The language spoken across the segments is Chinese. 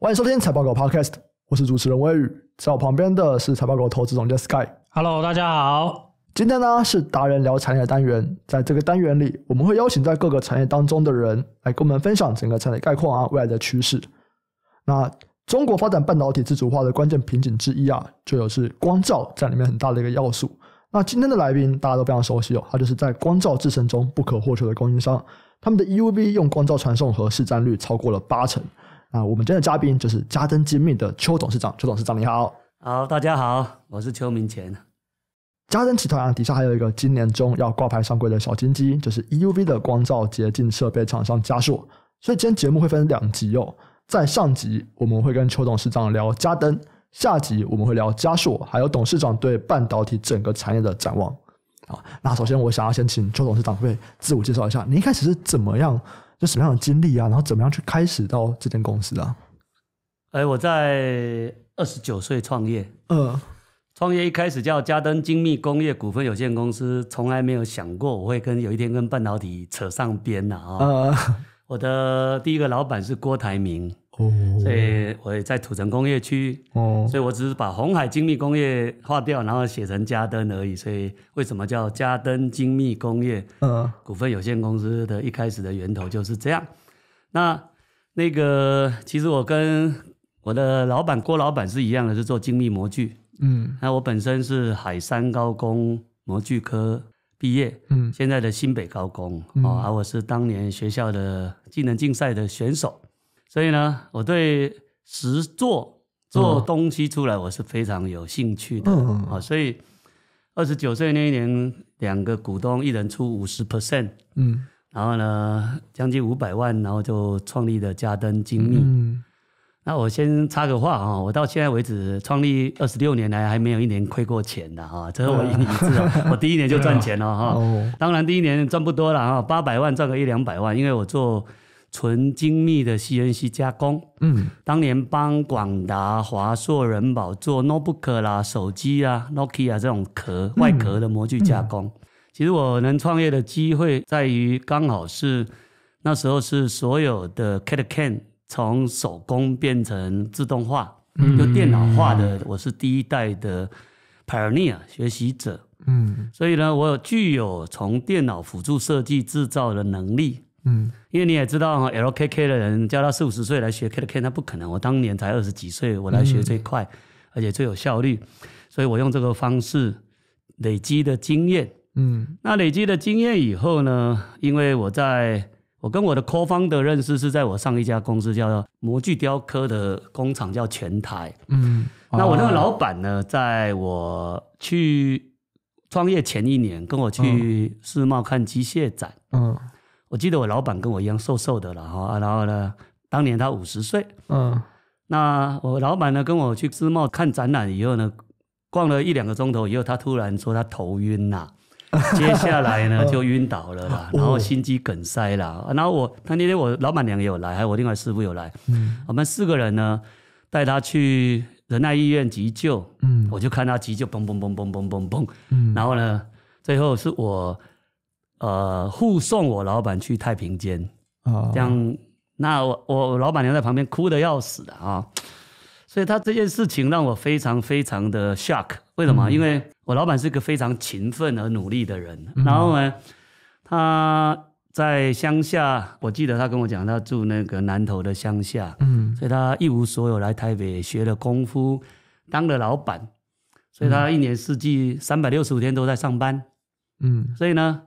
欢迎收听财报狗 Podcast，我是主持人威宇，在我旁边的是财报狗投资总监 Sky。Hello，大家好。今天呢是达人聊产业的单元，在这个单元里，我们会邀请在各个产业当中的人来跟我们分享整个产业概况啊，未来的趋势。那中国发展半导体自主化的关键瓶颈之一啊，就有是光照在里面很大的一个要素。那今天的来宾大家都非常熟悉哦，他就是在光照制程中不可或缺的供应商，他们的 EUV 用光照传送和市占率超过了八成。啊，我们今天的嘉宾就是嘉登精密的邱董事长，邱董事长你好。好，大家好，我是邱明乾。嘉登集团啊，底下还有一个今年中要挂牌上柜的小金鸡，就是 EUV 的光照洁净设备厂商嘉硕。所以今天节目会分两集哦，在上集我们会跟邱董事长聊嘉登，下集我们会聊嘉硕，还有董事长对半导体整个产业的展望。好，那首先我想要先请邱董事长会自我介绍一下，你一开始是怎么样，就什么样的经历啊，然后怎么样去开始到这间公司啊？哎，我在二十九岁创业，嗯。创业一开始叫嘉登精密工业股份有限公司，从来没有想过我会跟有一天跟半导体扯上边呐啊！呃，我的第一个老板是郭台铭，哦，所以我也在土城工业区，哦，所以我只是把红海精密工业划掉，然后写成嘉登而已。所以为什么叫嘉登精密工业？嗯，股份有限公司的一开始的源头就是这样。那那个其实我跟我的老板郭老板是一样的，是做精密模具。嗯，那我本身是海山高工模具科毕业，嗯，现在的新北高工嗯。哦，而我是当年学校的技能竞赛的选手，所以呢，我对实做做东西出来我是非常有兴趣的嗯。啊、所以二十九岁那一年，两个股东一人出五十 percent，嗯，然后呢，将近五百万，然后就创立了嘉登精密。嗯，那我先插个话啊，我到现在为止创立二十六年来还没有一年亏过钱的哈，这是我一年一次哦，我第一年就赚钱了 哈。哦，当然第一年赚不多了哈，八百万赚个一两百万，因为我做纯精密的 CNC 加工，嗯，当年帮广达、华硕、人保做 notebook 啦、手机啊、Nokia 这种壳外壳的模具加工。其实我能创业的机会在于，刚好是那时候是所有的 CAD CAM 从手工变成自动化，就电脑化的，我是第一代的 pioneer 学习者。嗯，所以呢，我有具有从电脑辅助设计制造的能力。嗯，因为你也知道哈，LKK 的人叫他四五十岁来学 CAD，他不可能。我当年才二十几岁，我来学最快，而且最有效率，所以我用这个方式累积的经验。嗯，那累积的经验以后呢，因为我在我跟我的 co-founder 的认识是在我上一家公司叫模具雕刻的工厂叫全台。嗯，那我那个啊老板呢，在我去创业前一年，跟我去世贸看机械展。嗯我记得我老板跟我一样瘦瘦的了哈，啊然后呢，当年他五十岁，嗯。那我老板呢跟我去世贸看展览以后呢，逛了一两个钟头以后，他突然说他头晕呐、接下来呢就晕倒了啦，然后心肌梗塞啦，然后我他那天我老板娘也有来，还有我另外师傅有来，嗯。我们四个人呢带他去仁爱医院急救，嗯我就看他急救嘣嘣嘣嘣嘣嘣嘣，嗯，然后呢，最后是我呃护送我老板去太平间，啊。这样，那我我老板娘在旁边哭的要死的啊，所以他这件事情让我非常非常的 shock。为什么？因为我老板是个非常勤奋而努力的人，然后呢，他在乡下，我记得他跟我讲，他住那个南投的乡下，嗯。所以他一无所有来台北学了功夫，当了老板，所以他一年四季三百六十五天都在上班。嗯。所以呢，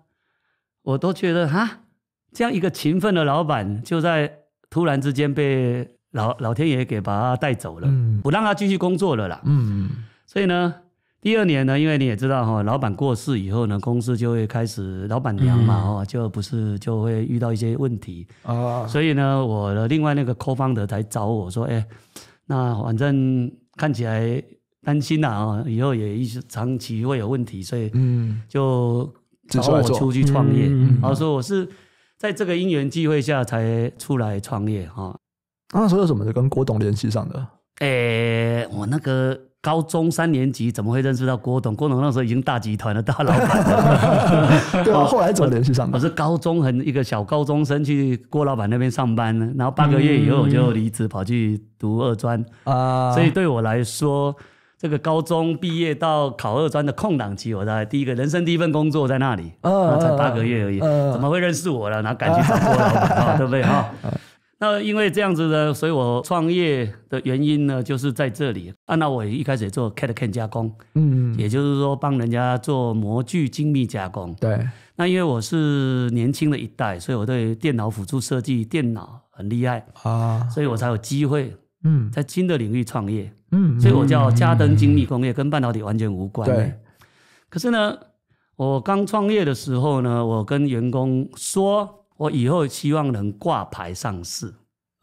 我都觉得哈，这样一个勤奋的老板，就在突然之间被老老天爷给把他带走了，嗯。不让他继续工作了啦。嗯。所以呢，第二年呢，因为你也知道哈，老板过世以后呢，公司就会开始老板娘嘛，哦，就不是就会遇到一些问题，啊，所以呢，我的另外那个 co-founder 才找我说，哎，那反正看起来担心呐啊，以后也一直长期会有问题，所以嗯。就找自出来做我出去创业，嗯然后说我是在这个因缘际会下才出来创业哈。那时候有什么跟郭董联系上的？诶，我那个高中三年级怎么会认识到郭董？郭董那时候已经大集团的大老板了。对啊，后来怎么联系上的？我是高中很一个小高中生去郭老板那边上班，然后八个月以后我就离职跑去读二专啊，所以对我来说，这个高中毕业到考二专的空档期，我在第一个人生第一份工作在那里，嗯才八个月而已，嗯怎么会认识我了？然后赶去找郭老板啊，对不对哈？那因为这样子呢，所以我创业的原因呢，就是在这里。啊，那我一开始也做 CAD CAM 加工，嗯，也就是说帮人家做模具精密加工。对，那因为我是年轻的一代，所以我对电脑辅助设计、电脑很厉害，啊，所以我才有机会嗯在新的领域创业。嗯，所以我叫嘉登精密工业，跟半导体完全无关。对。可是呢，我刚创业的时候呢，我跟员工说，我以后希望能挂牌上市。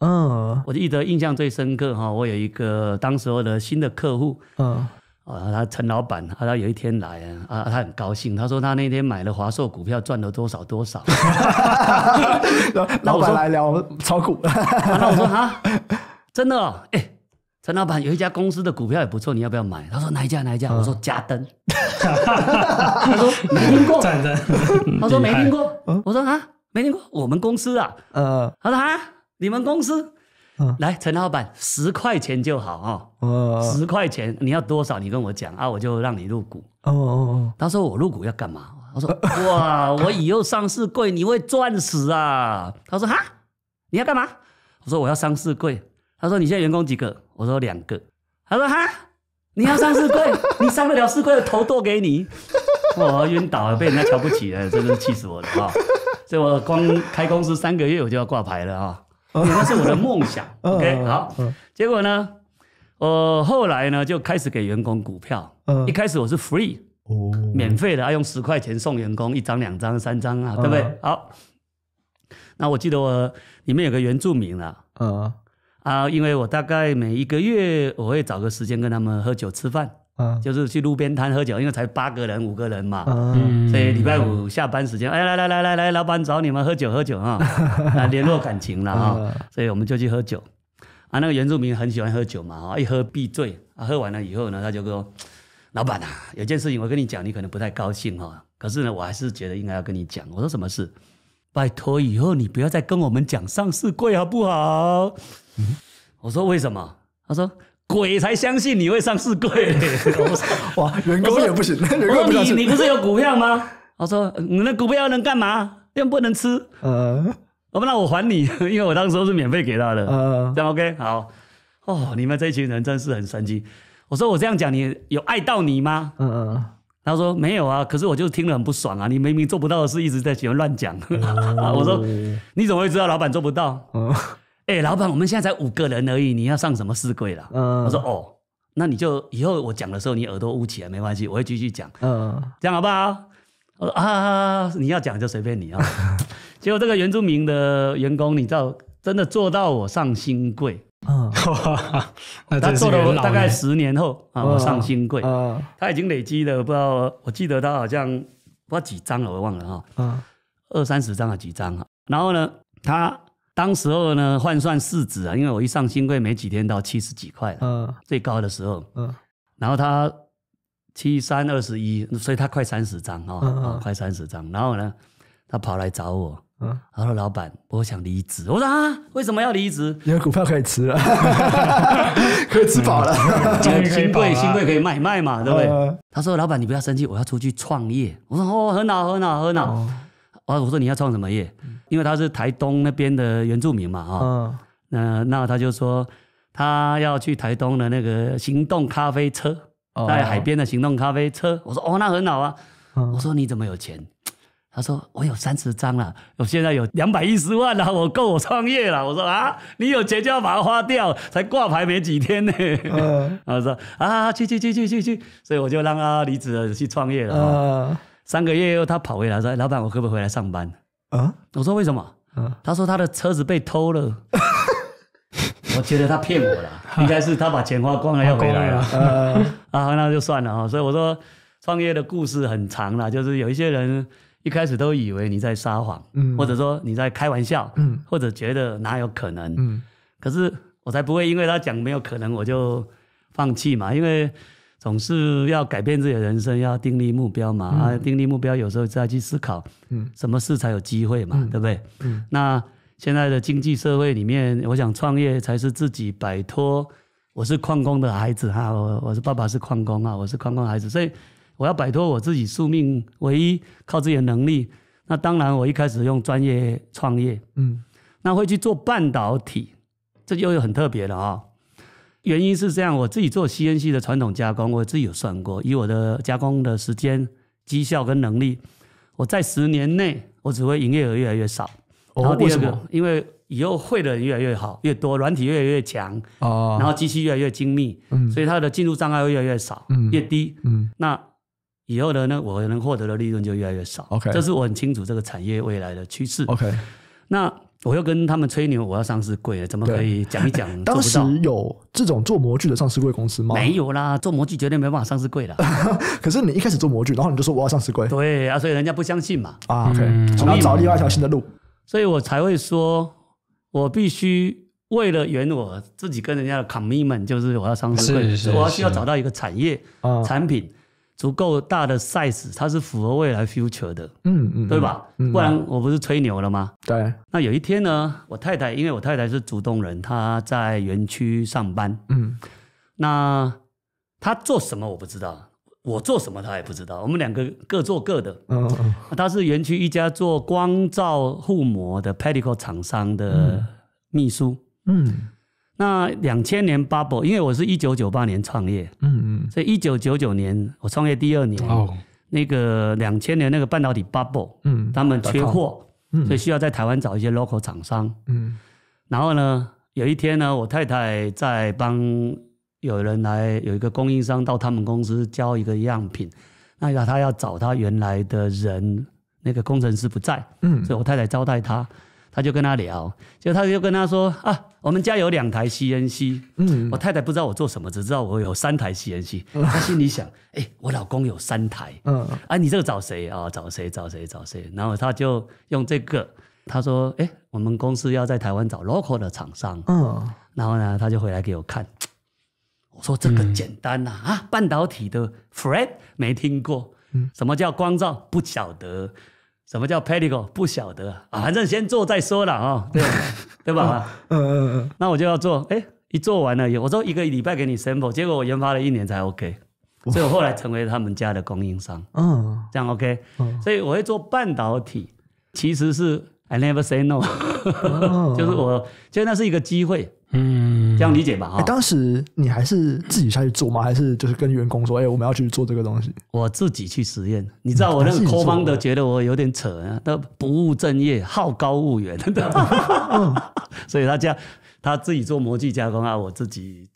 嗯我记得印象最深刻哈，我有一个当时候的新的客户嗯啊，他陈老板，啊他有一天来啊，啊，他很高兴，他说他那天买了华硕股票赚了多少多少。老板来聊炒股，我说哈，真的哦，哎、陈老板有一家公司的股票也不错，你要不要买？他说哪一家哪一家？我说嘉登。他说没听过，他说没听过嗯。我说啊，没听过，我们公司啊。呃他说啊，你们公司嗯，来陈老板十块钱就好哈、呃哦，十块钱你要多少？你跟我讲啊，我就让你入股。哦哦哦他说我入股要干嘛？我说 哇，我以后上市贵你会赚死啊！他说哈，你要干嘛？我说我要上市柜。他说你现在员工几个？我说两个。他说哈，你要上市柜，你上得了市柜的头剁给你。我晕倒了，被人家瞧不起了，真的是气死我了啊！所以我光开公司三个月我就要挂牌了啊，那是我的梦想。OK，好，嗯结果呢，我后来呢就开始给员工股票。嗯一开始我是 free，哦免费的，啊，用十块钱送员工一张、两张、三张啊，对不对？好，那我记得我里面有个原住民啊，嗯啊，因为我大概每一个月我会找个时间跟他们喝酒吃饭，啊就是去路边摊喝酒，因为才八个人、五个人嘛。嗯所以礼拜五下班时间，哎，来来来来来，老板找你们喝酒喝酒啊，啊，联络感情了啊嗯，所以我们就去喝酒。啊，那个原住民很喜欢喝酒嘛，啊，一喝必醉。啊，喝完了以后呢，他就跟我，老板啊，有件事情我跟你讲，你可能不太高兴哈，可是呢，我还是觉得应该要跟你讲。我说什么事？拜托，以后你不要再跟我们讲上市贵好不好？我说为什么？他说鬼才相信你会上市柜嘞。我说哇，员工也不行，员我说你你不是有股票吗？他说你那股票能干嘛？又不能吃，呃我不那我还你，因为我当时候是免费给他的。呃这样 OK 好。哦，你们这群人真是很神奇。我说我这样讲，你有爱到你吗？嗯嗯他说没有啊，可是我就听了很不爽啊。你明明做不到的事，一直在喜欢乱讲。我说你怎么会知道老板做不到？嗯哎、老板，我们现在才五个人而已，你要上什么四柜了？嗯我说哦，那你就以后我讲的时候，你耳朵捂起来没关系，我会继续讲。嗯这样好不好？我说啊，你要讲就随便你啊。结果这个原住民的员工，你知道，真的做到我上新贵，嗯 他做了大概十年后啊，我上新贵，嗯他已经累积了不知道，我记得他好像不知道几张了，我忘了哈，嗯二三十张还几张啊。然后呢，他当时候呢换算市值啊，因为我一上新贵没几天到七十几块了，嗯最高的时候，嗯然后他七三二十一，所以他快三十张哦，嗯嗯哦快三十张。然后呢，他跑来找我，嗯，他说：“老板，我想离职。”我说：“啊，为什么要离职？因为股票可以吃 了，可以吃饱了，新贵新贵可以买卖嘛，对不对？”呃他说：“老板，你不要生气，我要出去创业。”我说：“哦，很好，很好，很好。哦哦，我说：“你要创什么业？”因为他是台东那边的原住民嘛，那那他就说他要去台东的那个行动咖啡车，哦在海边的行动咖啡车。我说哦，那很好啊。嗯我说你怎么有钱？他说我有三十张了，我现在有两百一十万了，我够我创业了。我说啊，你有钱就要把它花掉，才挂牌没几天呢。嗯 然后说啊，去去去去去去，所以我就让他离职了，去创业了、三个月后，他跑回来说：“老板，我可不可以回来上班嗯？”我说：“为什么？”啊他说他的车子被偷了。我觉得他骗我了，应该是他把钱花光了要回来了。呃 啊，那就算了哈。所以我说，创业的故事很长啦，就是有一些人一开始都以为你在撒谎，嗯或者说你在开玩笑，嗯或者觉得哪有可能。嗯可是我才不会因为他讲没有可能，我就放弃嘛，因为总是要改变自己的人生，要订立目标嘛。啊，订立目标有时候再去思考，嗯什么事才有机会嘛，嗯对不对？嗯那现在的经济社会里面，我想创业才是自己摆脱。我是矿工的孩子哈，我我是爸爸是矿工啊，我是矿工的孩子，所以我要摆脱我自己宿命，唯一靠自己的能力。那当然，我一开始用专业创业，嗯那会去做半导体，这就有很特别了啊、原因是这样，我自己做 CNC 的传统加工，我自己有算过，以我的加工的时间、绩效跟能力，我在十年内我只会营业额越来越少。然后哦，第二个为什么？，因为以后会的人越来越好，越多，软体越来越强，啊，然后机器越来越精密，嗯所以它的进入障碍会越来越少，嗯越低。嗯那以后的呢，我能获得的利润就越来越少。OK 这是我很清楚这个产业未来的趋势。，OK。那我又跟他们吹牛，我要上市柜了，怎么可以讲一讲做 当时？有这种做模具的上市柜公司吗？没。有啦，做模具绝对没办法上市柜了。可是你一开始做模具，然后你就说我要上市柜对啊，所以人家不相信嘛，啊，OK，嗯你要找另外一条新的路。所以我才会说，我必须为了圆我自己跟人家的 commitment，就是我要上市柜，是是我要需要找到一个产业啊，产品足够大的 size，它是符合未来 future 的，嗯嗯，对吧？嗯不然我不是吹牛了吗？对，那有一天呢，我太太因为我太太是主动人，她在园区上班，嗯那她做什么我不知道，我做什么她也不知道，我们两个各做各的。嗯嗯那她是园区一家做光照护膜的 Pedicle 厂商的秘书。嗯那两千年 Bubble，因为我是一九九八年创业，嗯嗯。所以一九九九年我创业第二年，哦，那个两千年那个半导体 Bubble，嗯，他们缺货，嗯。所以需要在台湾找一些 local 厂商。嗯。然后呢，有一天呢，我太太在帮有人来，有一个供应商到他们公司交一个样品，那要他要找他原来的人，那个工程师不在，嗯。所以我太太招待他，他就跟他聊，就他就跟他说啊，我们家有两台 CNC，嗯。我太太不知道我做什么，只知道我有三台 CNC，她心里想，哎、我老公有三台，嗯。啊，你这个找谁？啊、找谁？找谁？找谁？然后他就用这个，他说：“哎，我们公司要在台湾找 local 的厂商。嗯。然后呢，他就回来给我看，我说：“这个简单呐、啊，半导体的 Fred 没听过，嗯。什么叫光照？不晓得，什么叫 Pedicle 不晓得。啊，反正先做再说了啊、对对吧？嗯嗯嗯。那我就要做，哎，一做完了，我说一个礼拜给你 sample，结果我研发了一年才 OK，所以我后来成为他们家的供应商。”嗯。这样 OK，、嗯。所以我会做半导体，其实是 I never say no，、嗯，就是我觉得那是一个机会，嗯这样理解吧？当时你还是自己下去做吗？还是就是跟员工说，哎，我们要去做这个东西？我自己去实验，你知道我那个自己做 co 方的觉得我有点扯啊，他不务正业，好高骛远，所以他家他自己做模具加工啊，我自己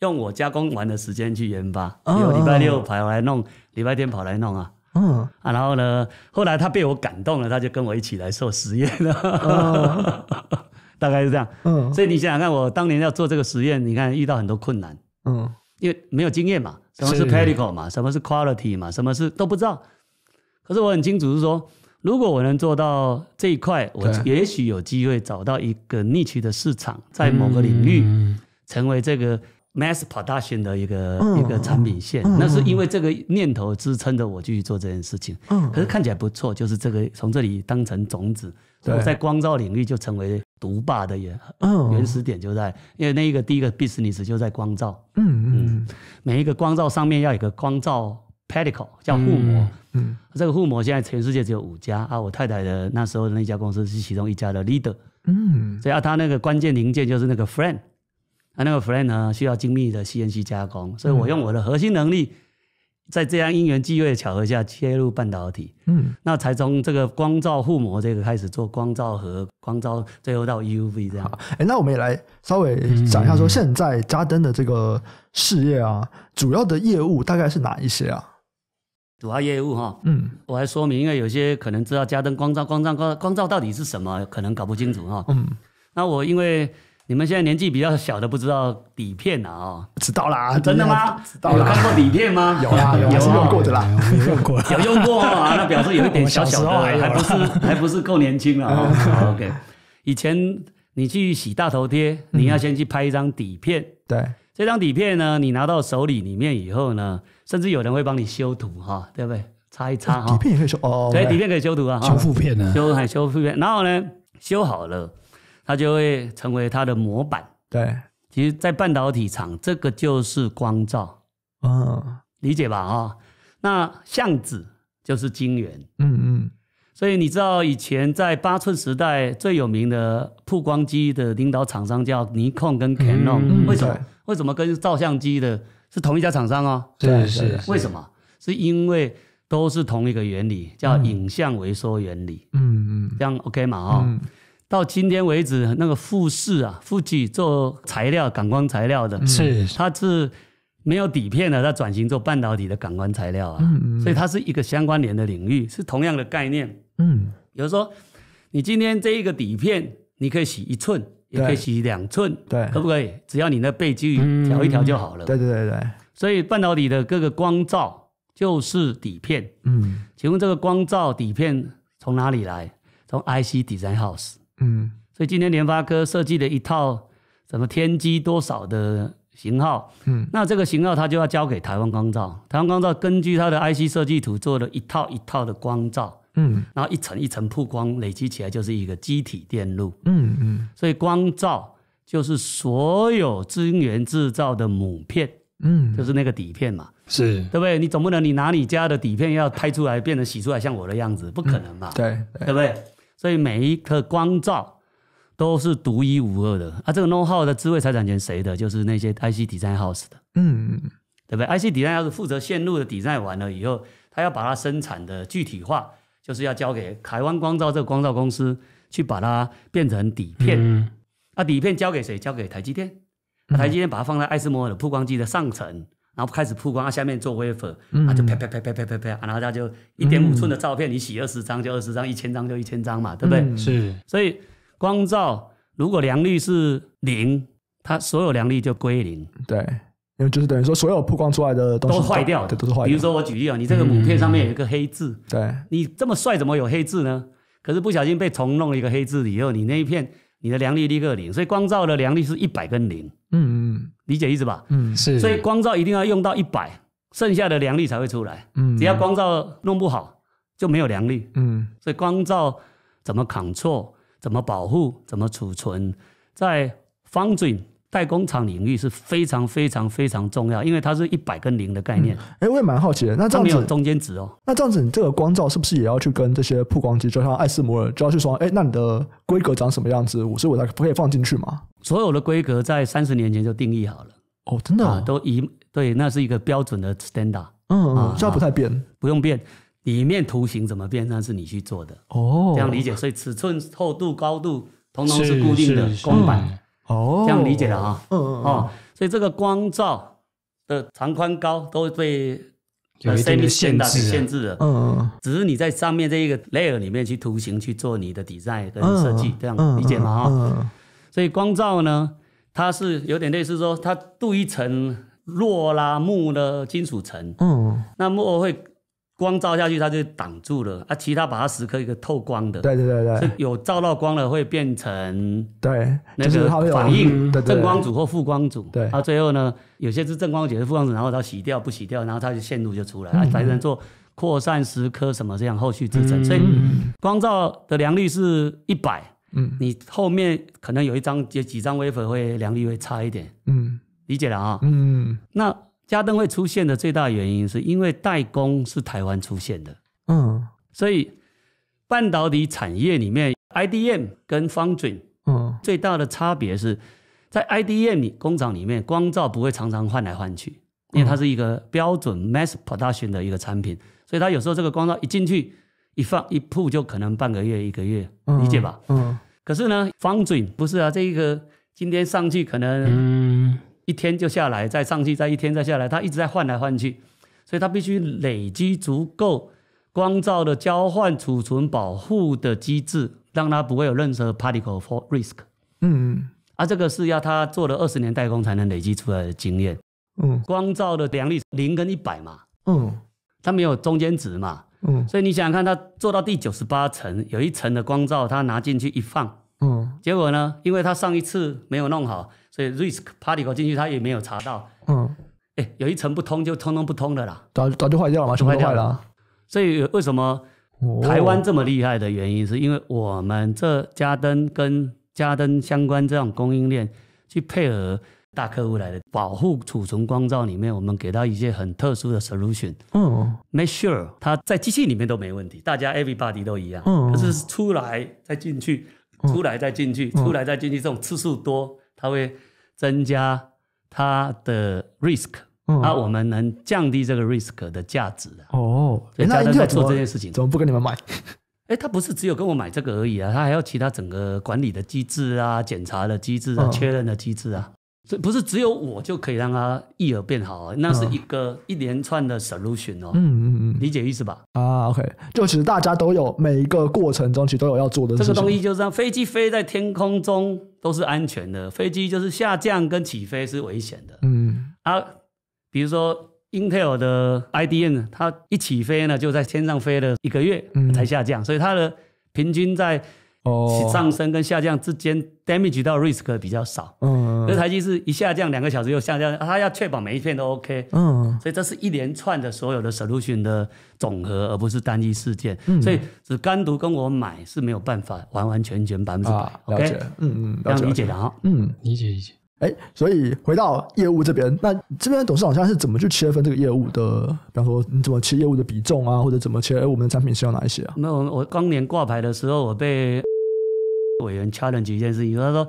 用我加工完的时间去研发，哦有礼拜六跑来弄，礼拜天跑来弄啊。嗯啊，然后呢，后来他被我感动了，他就跟我一起来做实验了，哦大概是这样。嗯。所以你想想看，我当年要做这个实验，你看遇到很多困难，嗯。因为没有经验嘛，什么是是。pedicle 嘛，什么是 quality 嘛，什么是都不知道。可是我很清楚是说，如果我能做到这一块，我也许有机会找到一个 niche 的市场，在某个领域嗯成为这个 mass production 的一个、嗯一个产品线。嗯那是因为这个念头支撑着我继续做这件事情。嗯。可是看起来不错，就是这个从这里当成种子，对。我在光照领域就成为独霸的原嗯。原始点就在，因为那一个第一个 business 就在光照，嗯嗯每一个光照上面要有一个光照 pedicle 叫护膜，嗯这个护膜现在全世界只有五家啊，我太太的那时候的那家公司是其中一家的 leader，嗯。所以啊，他那个关键零件就是那个 friend，啊，那个 friend 呢需要精密的 CNC 加工，所以我用我的核心能力，在这样因缘际会的巧合下切入半导体，嗯那才从这个光照护膜这个开始做光照和光照，最后到 UV 这样。哎，那我们也来稍微讲一下，说现在嘉登的这个事业啊，主要的业务大概是哪一些啊？主要业务哈，嗯我来说明，因为有些可能知道嘉登光照、光照、光光照到底是什么，可能搞不清楚哈。嗯，那我因为你们现在年纪比较小的不知道底片啊，哦，知道啦，真的吗？知道啦，有看过底片吗？有啦，有啦，是用过的啦。有用过，有用过啊，那表示有一点小小的，还不是还不是够年轻了啊。OK，以前你去洗大头贴，你要先去拍一张底片，对，这张底片呢，你拿到手里里面以后呢，甚至有人会帮你修图哈，对不对？擦一擦哈。底，片也可以修哦，对，OK 底片可以修图啊，修复片呢？修还修复片，然后呢，修好了，它就会成为它的模板。对，其实，在半导体厂，这个就是光照，嗯理解吧？哈，那相子就是晶圆，嗯嗯，所以你知道以前在八寸时代最有名的曝光机的领导厂商叫尼康跟 Canon，、嗯为什么对？为什么跟照相机的是同一家厂商哦？对是为什么？是因为都是同一个原理，叫嗯影像微缩原理，嗯嗯这样 OK 嘛？哈、嗯到今天为止，那个富士啊，富士做材料感光材料的，是它是没有底片的，它转型做半导体的感光材料啊，嗯嗯，所以它是一个相关联的领域，是同样的概念。嗯比如说，你今天这一个底片，你可以洗一寸，也可以洗两寸，对可不可以？只要你那背距调一调就好了。对对对对，所以半导体的各个光照就是底片。嗯请问这个光照底片从哪里来？从 IC Design House。嗯。所以今天联发科设计了一套什么天机多少的型号，嗯。那这个型号它就要交给台湾光照，台湾光照根据它的 IC 设计图做了一套一套的光照，嗯。然后一层一层曝光累积起来就是一个机体电路，嗯嗯。所以光照就是所有晶圆制造的母片，嗯，就是那个底片嘛，是。对不对？你总不能你拿你家的底片要拍出来变成洗出来像我的样子，不可能嘛，对对，对不对？所以每一颗光照都是独一无二的啊！这个 know how 的智慧财产权谁的？就是那些 IC design house 的，嗯对不对？IC design house 负责线路的 design 完了以后，他要把它生产的具体化，就是要交给台湾光照这个光照公司去把它变成底片。嗯啊，底片交给谁？交给台积电。啊、台积电把它放在艾斯摩尔的曝光机的上层，然后开始曝光，啊，下面做 wafer，啊，就啪啪啪啪啪啪啪，然后它就一点五寸的照片，你洗二十张就二十张，一千张就一千张嘛，对不对？嗯是所以光照如果良率是零，它所有良率就归零，对，因为就是等于说所有曝光出来的东西都坏掉对，的。都是坏掉。比如说我举例啊，你这个母片上面有一个黑字，对，你这么帅怎么有黑字呢？可是不小心被重弄了一个黑字以后，你那一片你的良率立刻零，所以光照的良率是一百跟零，嗯嗯理解意思吧？嗯是，所以光照一定要用到一百，剩下的良率才会出来。嗯，只要光照弄不好，就没有良率。嗯所以光照怎么 control，怎么保护，怎么储存，在方准代工厂领域是非常非常非常重要，因为它是一百跟零的概念，哎，我也蛮好奇的，那这样子，没有中间值哦。那这样子，你这个光照是不是也要去跟这些曝光机，就像爱斯摩尔，就要去说，哎，那你的规格长什么样子，我所以我才可以放进去吗？所有的规格在三十年前就定义好了。哦，真的都一对，那是一个标准的 standard，嗯啊嗯，这样不太变。不用变。里面图形怎么变，那是你去做的，哦，这样理解。所以尺寸、厚度、高度，通通是是固定的是是。公版，哦，这样理解了啊。嗯嗯哦，所以这个光照的长宽高都被有一定的限制啊。限制了。嗯嗯只是你在上面这一个 layer 里面去图形去做你的 design 跟嗯，设计，这样嗯理解吗？哈、嗯所以光照呢，它是有点类似说，它镀一层铬啦、木的金属层，嗯，那钼会光照下去，它就挡住了啊，其他把它蚀刻一个透光的，对对对对。是有照到光了会变成对，那个反应正光组或负光组，对。啊，最后呢，有些是正光组，是负光组，然后它洗掉不洗掉，然后它就线路就出来，才能做扩散蚀刻什么这样后续制成。所以嗯。光照的良率是一百，嗯。你后面可能有一张有几张 wafer 会良率会差一点，嗯。理解了啊？嗯。那嘉登会出现的最大原因是因为代工是台湾出现的，嗯所以半导体产业里面 IDM 跟 Foundry 嗯。最大的差别是在 IDM 里工厂里面，光照不会常常换来换去，因为它是一个标准 mass production 的一个产品，所以它有时候这个光照一进去一放一铺就可能半个月一个月，嗯，理解吧？嗯。可是呢，方准不是啊，这一个今天上去可能嗯一天就下来，再上去，再一天再下来，它一直在换来换去，所以它必须累积足够光照的交换、储存、保护的机制，让它不会有任何 particle for risk。嗯。啊，这个是要他做了二十年代工才能累积出来的经验。嗯。光照的良率零跟一百嘛，嗯。它没有中间值嘛，嗯。所以你想想看，它做到第九十八层，有一层的光照，它拿进去一放，嗯。结果呢，因为它上一次没有弄好，所以 risk particle 进去他也没有查到，嗯，哎，有一层不通就通通不通的啦。早早就坏掉了嘛，全部都坏了啊。所以为什么哦台湾这么厉害的原因，是因为我们这家灯跟家灯相关这种供应链去配合大客户来的保护储存光照里面，我们给到一些很特殊的 solution。嗯 make sure 它在机器里面都没问题，大家 everybody 都一样。嗯可是出来再进去，出来再进去，出来再进去，这种次数多，它会增加它的 risk。嗯啊，我们能降低这个 risk 的价值啊。哦，诶那所以家在做这件事情怎么不跟你们买？哎，他不是只有跟我买这个而已啊，他还要其他整个管理的机制啊、检查的机制啊、嗯确认的机制啊。这不是只有我就可以让它一而变好啊，那是一个一连串的 solution 哦，嗯嗯嗯理解意思吧？啊，OK，就其实大家都有每一个过程中其实都有要做的事情。这个东西就是飞机飞在天空中都是安全的，飞机就是下降跟起飞是危险的嗯啊。比如说 Intel 的 IDM，它一起飞呢就在天上飞了一个月嗯才下降，所以它的平均在哦，上升跟下降之间 damage 到 risk 比较少。嗯这台机是一下降两个小时又下降，它要确保每一片都 OK。嗯所以这是一连串的所有的 solution 的总和，而不是单一事件。嗯所以只单独跟我买是没有办法完完全全百分之百啊，。了 OK，解，嗯嗯，这样了解理解的哈。嗯，理解理解。哎，所以回到业务这边，那这边董事长现在是怎么去切分这个业务的？比方说，你怎么切业务的比重啊，或者怎么切？哎我们的产品是要哪一些啊？没有，我当年挂牌的时候，我被委员 challenge 一件事情，他说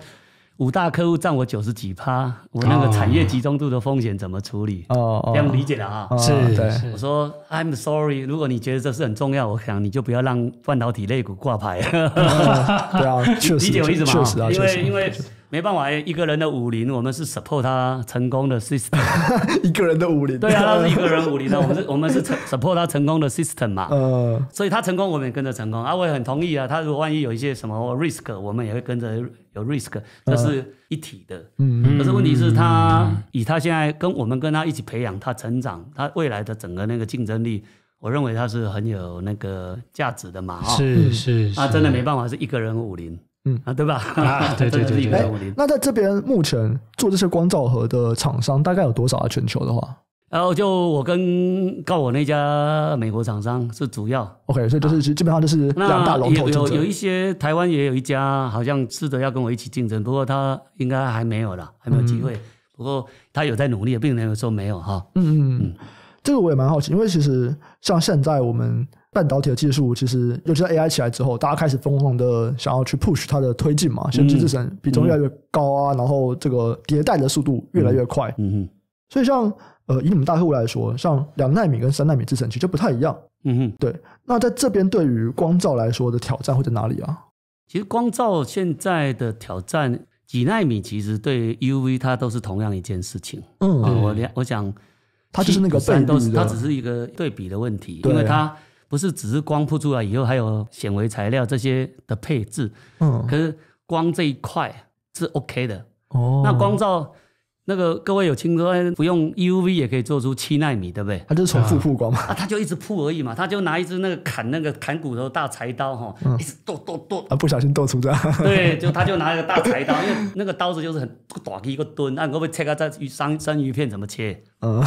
五大客户占我九十几趴，我那个产业集中度的风险怎么处理？哦这样理解了啊。哦是对，我说 I'm sorry，如果你觉得这是很重要，我想你就不要让半导体类股挂牌。对啊，确实，理解我意思吗？确实啊，因确实为因为没办法，一个人的武林，我们是 support 他成功的 system。一个人的武林，对啊，他是一个人武林的，我们是我们是 support 他成功的 system 嘛。呃，所以他成功，我们也跟着成功啊！我也很同意啊。他如果万一有一些什么 risk，我们也会跟着有 risk，这是一体的。嗯可是问题是他以他现在跟我们跟他一起培养他成长，他未来的整个那个竞争力，我认为他是很有那个价值的嘛。哦，是是啊，真的没办法是一个人武林，嗯啊，对吧？啊对对 真的是一个哎人武林。那在这边目前做这些光照盒的厂商大概有多少啊？全球的话然后就我跟告我那家美国厂商是主要，，OK，所以就是基本上就是两大那龙头竞争有有有一。些台湾也有一家，好像试着要跟我一起竞争，不过他应该还没有啦，还没有机会。不过他有在努力，并没有说没有哈。嗯嗯嗯嗯，这个我也蛮好奇，因为其实像现在我们半导体的技术，其实尤其在 AI 起来之后，大家开始疯狂的想要去 push 它的推进嘛，先进制程比重越来越高啊，然后这个迭代的速度越来越快。嗯哼，所以像呃以你们大客户来说，像两纳米跟三纳米制程其实就不太一样。嗯哼。对，那在这边对于光照来说的挑战会在哪里啊？其实光照现在的挑战，几纳米其实对 UV 它都是同样一件事情。嗯，啊，我两我想，它就是那个7比3都是倍率它只是一个对比的问题，对因为它不是只是光铺出来以后还有显微材料这些的配置，嗯可是光这一块是 OK 的。哦，那光照那个各位有听说哎不用 EUV 也可以做出七纳米，对不对？它就是重复曝光嘛。啊，他就一直铺而已嘛，他就拿一支那个砍那个砍骨头大柴刀哈，嗯一直剁剁剁，啊，不小心剁出这样。对，就他就拿一个大柴刀，因 为那个刀子就是很短一个墩，那你会不会切开在鱼生生鱼片怎么切？嗯，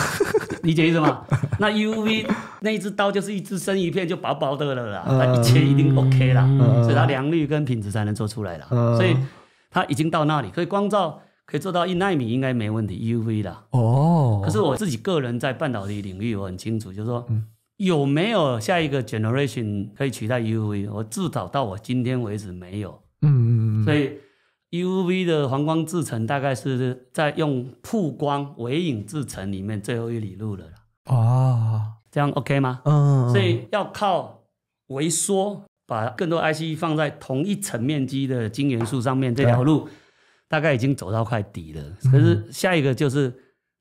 理解意思吗？那 UV 那一支刀就是一只生鱼片，就薄薄的了啦，嗯它一切一定 OK 啦，嗯所以它良率跟品质才能做出来啦。嗯所以它已经到那里，可以光照可以做到一纳米应该没问题，UV 啦。哦，可是我自己个人在半导体领域我很清楚，就是说嗯有没有下一个 generation 可以取代 UV？我至少到我今天为止没有，嗯嗯嗯所以 UV 的黄光制成大概是在用曝光微影制成里面最后一里路了啦。嗯啊，这样 OK 吗？嗯，所以要靠微缩，把更多 IC 放在同一层面积的晶元素上面，这条路大概已经走到快底了。可是下一个就是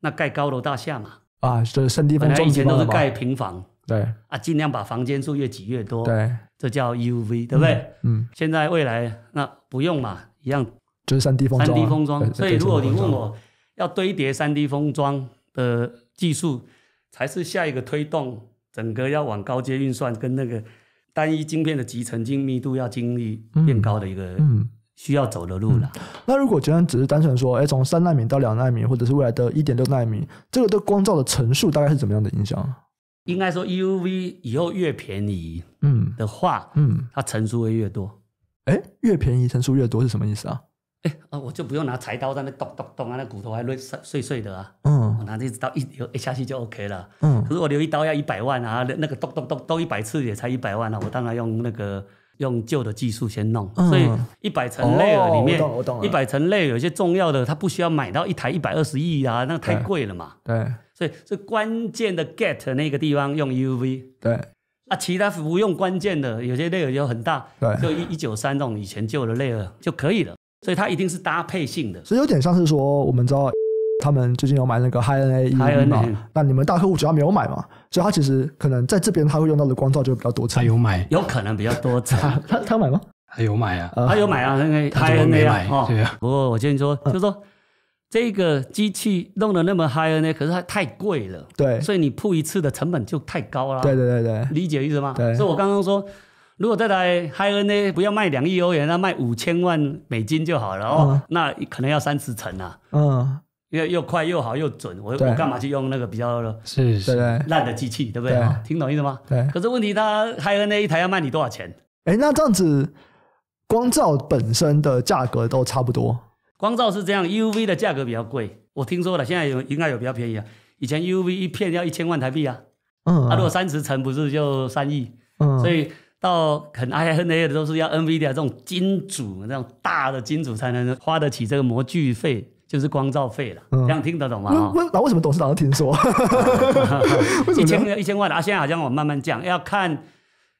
那盖高楼大厦嘛，啊，就是圣地本来以前都是盖平房。对。啊，尽量把房间数越挤越多，对，这叫 UV，对不对？嗯，现在未来那不用嘛，一样就是三 D 封装啊，三 D 封装。所以如果你问，我要堆叠三 D 封装的技术，才是下一个推动整个要往高阶运算跟那个单一晶片的集成精密度要经历变高的一个、嗯需要走的路了。那如果今天只是单纯说，哎，从三纳米到两纳米，或者是未来的一点六纳米，这个对光照的层数大概是怎么样的影响？应该说 EUV 以后越便宜嗯的话，嗯，它层数会越多。哎，越便宜层数越多是什么意思啊？哎啊，我就不用拿柴刀在那咚咚咚啊，那骨头还碎碎碎的啊，嗯。我拿这支刀一留一下去就 OK 了。嗯。可是我留一刀要一百万啊，那那个咚咚咚咚一百次也才一百万啊，我当然用那个用旧的技术先弄，嗯。所以一百层 layer 里面一百层 layer 有些重要的，它不需要买到一台一百二十亿啊，那太贵了嘛。对。所以最关键的 get 那个地方用 UV，对。啊，其他不用关键的，有些 layer 就很大，对，就一一九三这种以前旧的 layer 就可以了。所以它一定是搭配性的。所以有点像是说，我们知道 他们最近有买那个 High NA EUV 嘛那你们大客户主要没有买嘛，所以他其实可能在这边他会用到的光照就比较多层。他有买，有可能比较多层，他他买吗？他有买啊，呃。他有买啊，那个他 High 怎么没 NA 啊，哦。对啊。不过我建议说，就是说这个机器弄得那么 High NA，可是它太贵了，对。所以你铺一次的成本就太高了。对对对对。理解意思吗？对。所以我刚刚说，如果这台 High NA 不要卖两亿欧元，那卖五千万美金就好了哦，嗯那可能要三十层啊，嗯，因为又快又好又准，我我干嘛去用那个比较是是，烂的机器，对不对？听懂意思吗？对。可是问题它 High NA 一台要卖你多少钱？哎，那这样子光照本身的价格都差不多。光照是这样，UV 的价格比较贵，我听说了，现在有应该有比较便宜啊。以前 UV 一片要一千万台币啊，嗯，啊，如果三十层不是就三亿，嗯，所以到很 INA 的都是要 NVIDIA 这种金主那种大的金主才能花得起这个模具费，就是光照费了。嗯这样听得懂吗？那为什么董事长都听说？一千一千万的啊，现在好像我慢慢降，要看，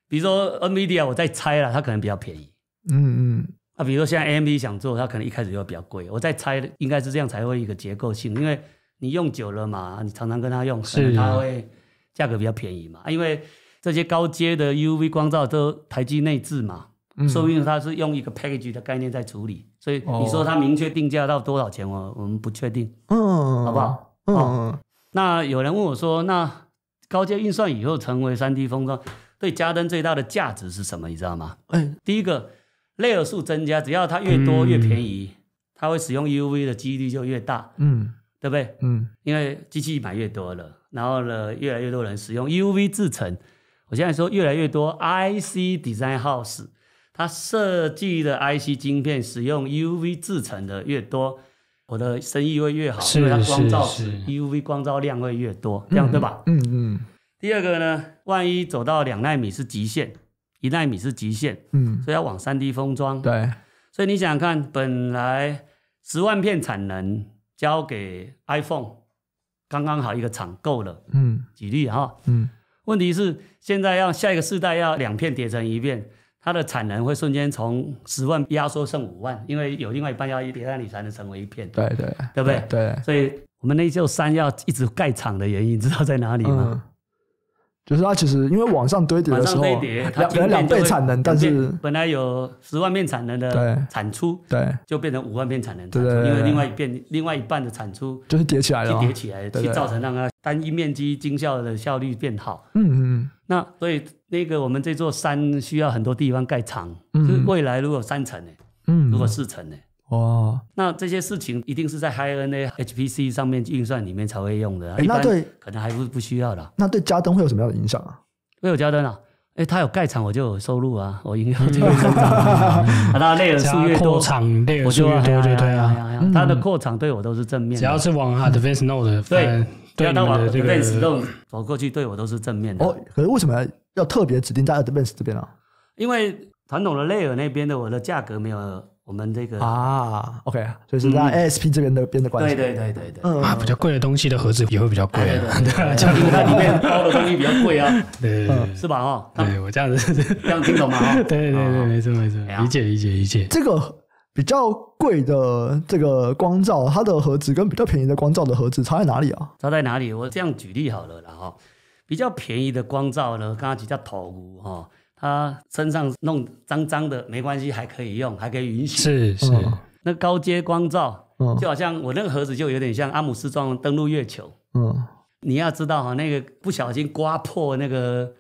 比如说 NVIDIA 我再猜了，它可能比较便宜。嗯嗯啊，比如说现在 AMD 想做，它可能一开始就比较贵。我在猜，应该是这样才会一个结构性，因为你用久了嘛，你常常跟他用，可能是它会价格比较便宜嘛。啊因为这些高阶的 UV 光照都台积内置嘛，嗯，说明它是用一个 package 的概念在处理。所以哦你说它明确定价到多少钱，我我们不确定。嗯，好不好？嗯哦那有人问我说，那高阶运算以后成为 3D 封装，对家灯最大的价值是什么？你知道吗？哎，第一个，layer 数增加，只要它越多越便宜，它会使用 UV 的几率就越大，嗯对不对？嗯因为机器买越多了，然后呢，越来越多人使用 UV 制成。我现在说越来越多 IC design house，它设计的 IC 晶片使用 UV 制成的越多，我的生意会越好，因为它光照 UV 光照量会越多，这样对吧？嗯嗯第二个呢，万一走到两纳米是极限，一纳米是极限，嗯，所以要往三 D 封装。对，所以你想想看，本来十万片产能交给 iPhone，刚刚好一个厂够了，嗯举例哈。嗯问题是现在要下一个世代要两片叠成一片，它的产能会瞬间从十万压缩剩五万，因为有另外一半要叠在你才能成为一片，对对对不对？对，所以我们那就三要一直盖厂的原因，知道在哪里吗？嗯，就是它其实因为往上堆叠往的时候，两可能两倍产能，但是本来有十万片产能的产出，对，就变成五万片产能产出，因为另外一边另外一半的产出就是叠起来了。去，叠起来，去造成让它单一面积精效的效率变好。嗯嗯那所以那个我们这座山需要很多地方盖厂，嗯。就是未来如果三层呢，嗯，如果四层呢，哇，那这些事情一定是在 High NA HPC 上面运算里面才会用的，哎，那对可能还不不需要的。那对加灯会有什么样的影响啊？会有加灯啊，哎，他有盖厂我就有收入啊，我营收就会增长啊，啊他类的数越多，厂类我就数越多对对啊，啊，他的扩厂对我都是正面的，只要是往 Advanced Node 对对你只要他往们的这 Advance 个 Zone 走过去，对我都是正面的。哦，可是为什么要特别指定在 Advance 这边啊？因为传统的 Layer 那边的我的价格没有我们这个，啊，OK，所以是在 ASP 这边的边的关系。对对对对对。嗯，啊比较贵的东西的盒子也会比较贵对啊，对对对，因为它里面包的东西比较贵啊，对对对是吧？哈，对，我这样子，这样听懂吗？哈 对对对，哦没错没错理解理解理解，这个比较贵的这个光照，它的盒子跟比较便宜的光照的盒子差在哪里啊？差在哪里？我这样举例好了啦哈。比较便宜的光照呢，刚刚提到头骨哈，它身上弄脏脏的没关系，还可以用，还可以允许。是是，嗯那高阶光照嗯就好像我那个盒子就有点像阿姆斯壮登陆月球。嗯你要知道哈，那个不小心刮破那个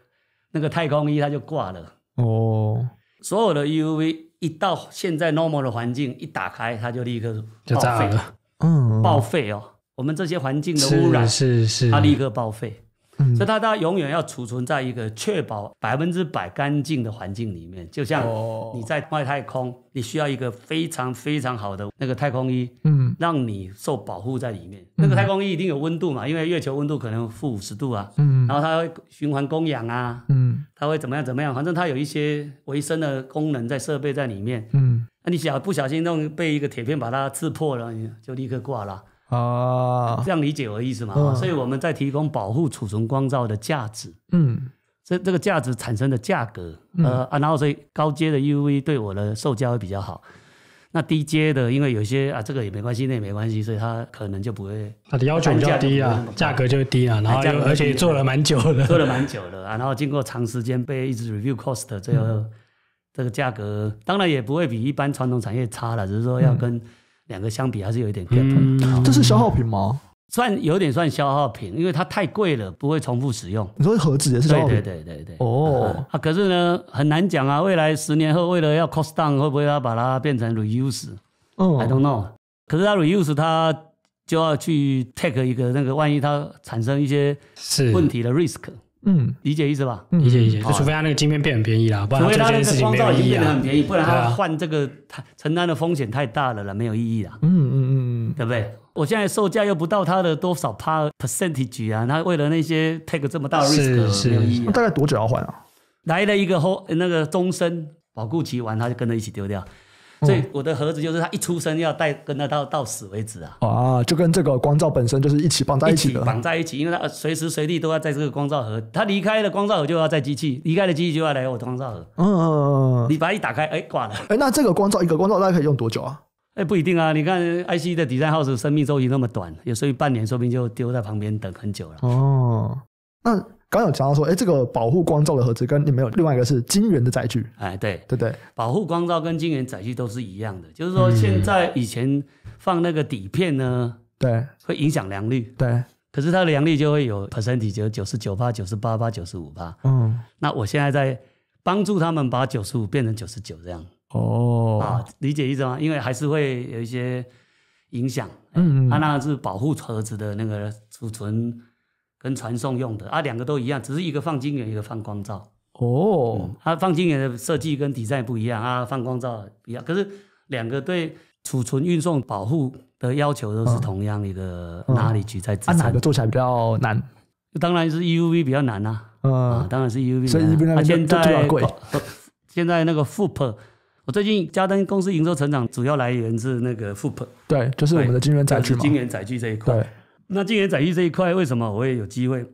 那个太空衣，它就挂了。哦所有的 UV 一到现在 normal 的环境，一打开它就立刻就，炸了，嗯，报废哦。我们这些环境的污染，是是是，它立刻报废。嗯。所以它它永远要储存在一个确保百分之百干净的环境里面，就像哦。你在外太空，你需要一个非常非常好的那个太空衣，嗯。让你受保护在里面。那个太空衣一定有温度嘛，因为月球温度可能负五十度啊，嗯。然后它会循环供氧啊，嗯。它会怎么样怎么样，反正它有一些维生的功能在设备在里面。嗯。那你小不小心弄被一个铁片把它刺破了，你就立刻挂了。啊这样理解我的意思吗？嗯所以我们在提供保护储存光照的价值。嗯这这个价值产生的价格，呃，啊，然后所以高阶的 UV 对我的售价会比较好。那低阶的，因为有些啊，这个也没关系，那也没关系，所以它可能就不会它的要求比较低啊单价格就低啊，然后而且做了蛮久了，做了蛮久了啊。然后经过长时间被一直 review cost，最后这个价格当然也不会比一般传统产业差了，只是说要跟两个相比还是有一点 gap，、嗯这是消耗品吗？算有点算消耗品，因为它太贵了，不会重复使用。你说盒子也是消对对耗品？对对对。哦，啊，可是呢，很难讲啊。未来十年后，为了要 cost down，会不会要把它变成 reuse？I 嗯 don't know。可是它 reuse 它就要去 take 一个那个，万一它产生一些是问题的 risk，嗯理解意思吧？理解理解，就除非他那个晶片变很便宜啦，不然除非它那它做这件事情个光照已经没有意义啊。变得很便宜，不然它对啊换这个他承担的风险太大了了，没有意义啦，嗯嗯嗯嗯对不对？我现在售价又不到它的多少趴 percentage 啊，他为了那些 take 这么大的是 risk 是没有意义大概多久要换啊？来了一个后那个终身保固期完，他就跟着一起丢掉。所以我的盒子就是他一出生要带跟他到到死为止啊，啊，就跟这个光照本身就是一起绑在一起的。绑在一起，因为他随时随地都要在这个光照盒，他离开了光照盒就要在机器，离开了机器就要来我的光照盒。嗯。你把它一打开，哎，挂了。哎，那这个光照一个光照大概可以用多久啊？哎，不一定啊，你看 IC 的 design house 生命周期那么短，有时候半年说不定就丢在旁边等很久了。哦，那刚刚有讲到说，哎，这个保护光照的盒子跟你们有另外一个是晶圆的载具，哎，对，对不对？保护光照跟晶圆载具都是一样的，就是说现在以前放那个底片呢，对。会影响良率，对，可是它的良率就会有 percentage，有九十九八、九十八八、九十五八。嗯，那我现在在帮助他们把九十五变成九十九这样。哦，啊，理解意思吗？因为还是会有一些影响。嗯它、那是保护盒子的那个储存跟传送用的啊，两个都一样，只是一个放晶圆，一个放光照。哦，它放晶圆的设计跟底 e 不一样啊，放光照不一样，可是两个对储存、运送、保护的要求都是同样一个嗯哪里去在支按哪个。做起来比较难？当然是 EUV 比较难啊。啊嗯，，当然是 EUV，所以 EUV 那啊，边现在贵呃现在那个 FUP，我最近嘉登公司营收成长主要来源是那个 FUP，对，就是我们的晶圆载具嘛。晶圆载具这一块。对，那今年载具这一块，为什么我会有机会？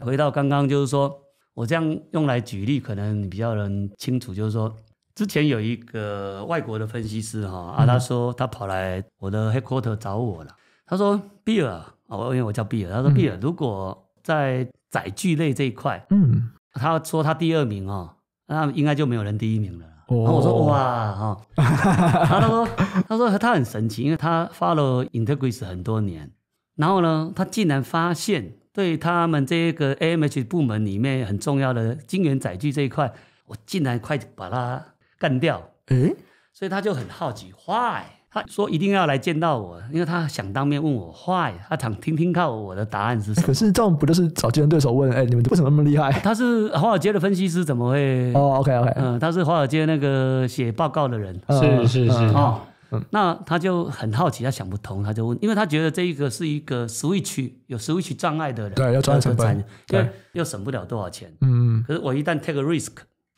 回到刚刚，就是说我这样用来举例，可能你比较能清楚，就是说。之前有一个外国的分析师哈啊，他说他跑来我的 headquarter 找我了。他说：“比尔啊，我因为我叫比尔，他说嗯。比尔，如果在载具类这一块，嗯，他说他第二名哦，那应该就没有人第一名了。哦。然后我说哇哈，然后 他说他说他很神奇，因为他 follow Integris 很多年，然后呢，他竟然发现对他们这个 AMH 部门里面很重要的晶圆载具这一块，我竟然快把它干掉，诶，所以他就很好奇 why。他说一定要来见到我，因为他想当面问我 why，他想听听看我的答案是什么可。是这样不就是找竞争对手问，哎，你们为什么那么厉害？他是华尔街的分析师，怎么会？哦，OK OK，嗯，他是华尔街那个写报告的人是是是哦。嗯。那他就很好奇，他想不通，他就问，因为他觉得这一个是一个 switch 有 switch 障碍的人，对要专案成本。对因为又省不了多少钱。嗯，可是我一旦 take a risk，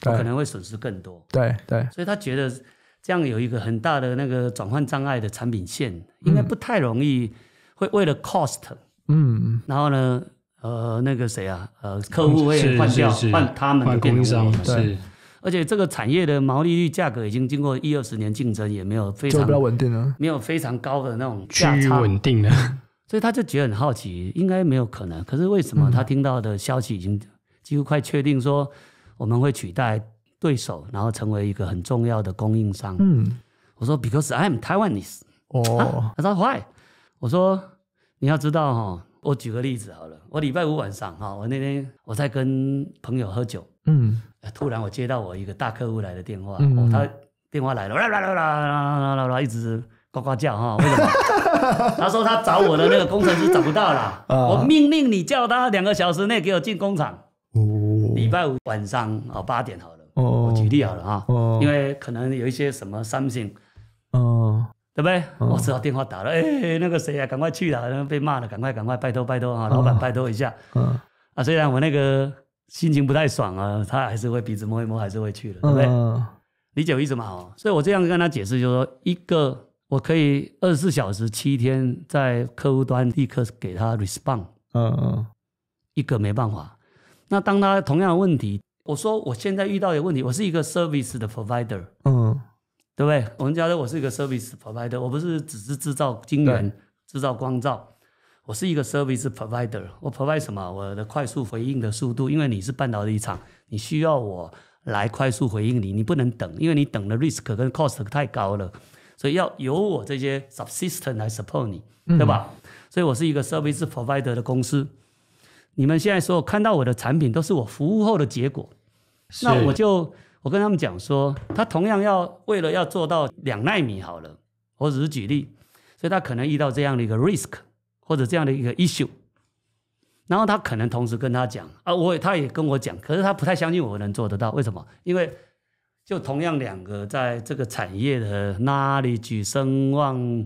我可能会损失更多，对对，所以他觉得这样有一个很大的那个转换障碍的产品线，应该不太容易会为了 cost，嗯，然后呢，呃，那个谁啊，呃，客户会换掉换他们的供应商对是而且这个产业的毛利率价格已经经过一二十年竞争，也没有非常比较稳定了。没有非常高的那种趋于，稳定的，所以他就觉得很好奇，应该没有可能。可是为什么他听到的消息已经几乎快确定说我们会取代对手，然后成为一个很重要的供应商？嗯，我说 Because I am Taiwanese。哦啊，他说 Why？我说你要知道哈，我举个例子好了，我礼拜五晚上哈，我那天我在跟朋友喝酒。嗯呃突然，我接到我一个大客户来的电话，他电话来了啦啦啦啦啦啦啦啦，一直呱呱叫哈。为什么？他说他找我的那个工程师找不到了，我命令你叫他两个小时内给我进工厂。哦，礼拜五晚上啊八点好了。哦，我举例好了哈，因为可能有一些什么 something，哦，对不对？我知道电话打了，哎，那个谁啊，赶快去了，被骂了，赶快赶快，拜托拜托啊，老板拜托一下。嗯，啊，虽然我那个。心情不太爽啊，他还是会鼻子摸一摸，还是会去的，对不对？嗯理解我意思吗？哦，所以我这样跟他解释，就是说，一个我可以二十四小时七天在客户端立刻给他 respond，嗯一个没办法。那当他同样的问题，我说我现在遇到的问题，我是一个 service 的 provider，嗯对不对？我们家的我是一个 service provider，我不是只是制造晶圆、制造光照，我是一个 service provider。我 provide 什么？我的快速回应的速度，因为你是半导体厂，你需要我来快速回应你，你不能等，因为你等的 risk 跟 cost 太高了，所以要由我这些 subsystem 来 support 你，对吧？所以我是一个 service provider 的公司。你们现在所有看到我的产品，都是我服务后的结果。那我就我跟他们讲说，他同样要为了要做到两纳米好了，我只是举例，所以他可能遇到这样的一个 risk 或者这样的一个 issue，然后他可能同时跟他讲啊，我也他也跟我讲，可是他不太相信我能做得到，为什么？因为就同样两个在这个产业的 knowledge 声望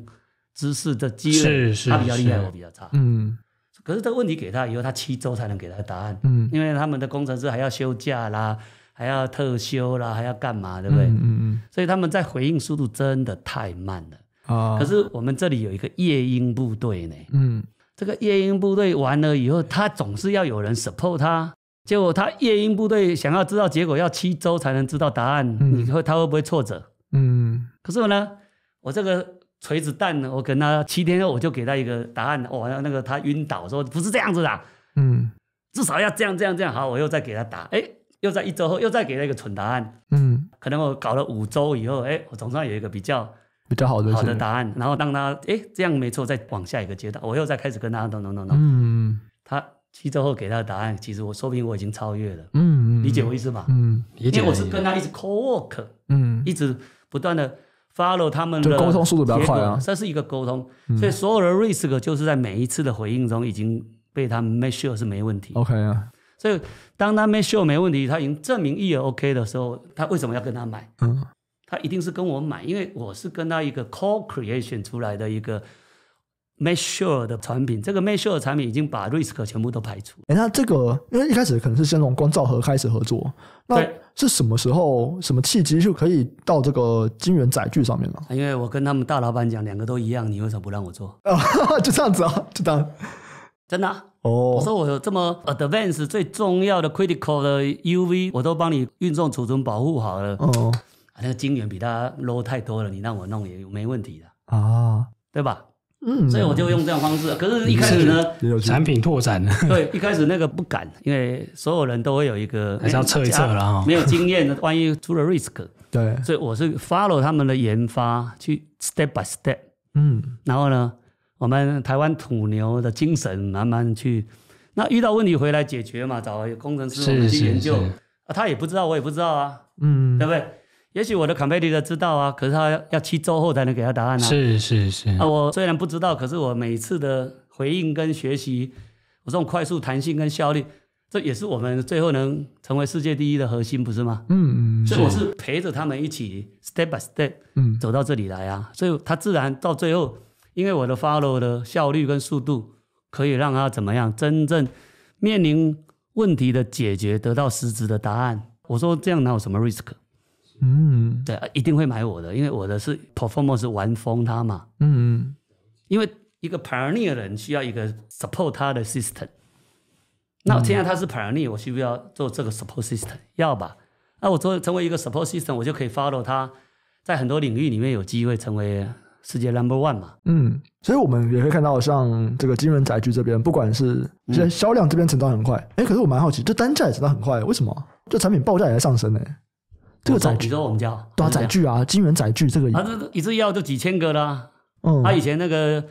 知识的积累，是是他比较厉害，我比较差。嗯可是这个问题给他以后，他七周才能给他答案。嗯因为他们的工程师还要休假啦，还要特休啦，还要干嘛，对不对？嗯嗯所以他们在回应速度真的太慢了。可是我们这里有一个夜鹰部队呢，嗯这个夜鹰部队完了以后，他总是要有人 support 他。结果他夜鹰部队想要知道结果，要七周才能知道答案，嗯你会他会不会挫折？嗯可是我呢，我这个锤子弹呢，我跟他七天后我就给他一个答案，哦，那个他晕倒说不是这样子的，嗯至少要这样这样这样。好，我又再给他答，哎，又在一周后又再给他一个蠢答案。嗯，可能我搞了五周以后，哎，我总算有一个比较比较好的好的答案，然后让他哎这样没错，再往下一个阶段，我又再开始跟他咚咚咚咚。嗯。他七周后给他的答案，其实我说不定我已经超越了，嗯，理解我意思吧？嗯。理解因为我是跟他一直 co work，嗯。一直不断的 follow 他们的就沟通速度比较快啊。这是一个沟通，所以所有的 risk 就是在每一次的回应中已经被他们 make sure 是没问题。，OK 啊，所以当他 make sure 没问题，他已经证明一耳 OK 的时候，他为什么要跟他买？嗯他一定是跟我买，因为我是跟他一个 co creation 出来的一个 make sure 的产品，这个 make sure 的产品已经把 risk 全部都排除。哎，那这个因为一开始可能是先从光照盒开始合作，那是什么时候、什么契机就可以到这个晶圆载具上面了？因为我跟他们大老板讲，两个都一样，你为什么不让我做？啊，就这样子啊，就这样。真的、啊，我哦，说我有这么 advanced 最重要的 critical 的 UV，我都帮你运送、储存、保护好了。哦啊那个晶圆比他 low 太多了，你让我弄也没问题的，啊，对吧？嗯，所以我就用这样方式。可是，一开始呢，有产品拓展对，一开始那个不敢，因为所有人都会有一个还是要测一测了哈没有经验的，万一出了 risk，对，所以我是 follow 他们的研发，去 step by step，嗯然后呢，我们台湾土牛的精神慢慢去，那遇到问题回来解决嘛，找工程师去研究是，啊，他也不知道，我也不知道啊，嗯对不对？也许我的 competitor 知道啊，可是他要要七周后才能给他答案啊。是是是啊，我虽然不知道，可是我每次的回应跟学习，我这种快速、弹性跟效率，这也是我们最后能成为世界第一的核心，不是吗？嗯嗯所以我是陪着他们一起 step by step 嗯走到这里来啊，所以他自然到最后，因为我的 follow 的效率跟速度，可以让他怎么样，真正面临问题的解决，得到实质的答案。我说这样哪有什么 risk？嗯对，啊一定会买我的，因为我的是 performance 玩疯他嘛。嗯因为一个 pioneer 人需要一个 support 他的 system。那现在他是 pioneer，我需不需要做这个 support system？要吧？那我做成为一个 support system，我就可以 follow 他，在很多领域里面有机会成为世界 number one 嘛。嗯，所以我们也可以看到，像这个金融载具这边，不管是现在销量这边成长很快，哎、可是我蛮好奇，这单价也成长很快，为什么？这产品报价也在上升呢？这个载你具，说我们家对啊，载具啊，金圆载具这个，啊，这一次要就几千个啦。嗯，他以前那个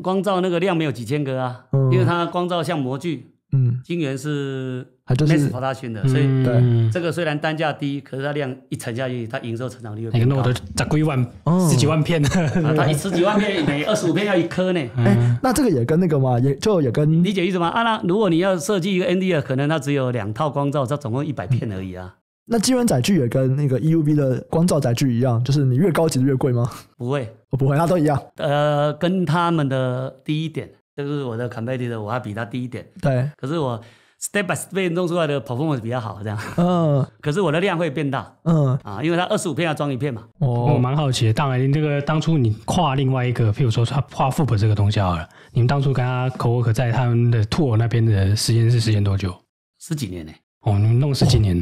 光照那个量没有几千个啊，嗯因为它光照像模具，嗯，晶圆是它就是 mass production 的，所以对这个虽然单价低，可是它量一沉下去，它营收成长率会那个变高。弄的十几万、哦十几万片，啊，它一十几万片，每二十五片要一颗呢。哎，那这个也跟那个嘛，也就也跟理解意思吗？啊，那如果你要设计一个 ND 可能它只有两套光照，它总共一百片而已啊。那晶圆载具也跟那个 EUV 的光照载具一样，就是你越高级的越贵吗？不会，我不会，那都一样。呃，跟他们的低一点，就是我的 competitor，我还比他低一点。对，可是我 step by step 弄出来的 performance 比较好，这样。嗯可是我的量会变大嗯，啊，因为它二十五片要装一片嘛。我哦，蛮好奇的。当然，这个当初你跨另外一个，譬如说他跨 FUP 这个东西好了，你们当初跟他 co-work 在他们的 tour 那边的时间是时间多久？十几年呢、哦，你们弄十几年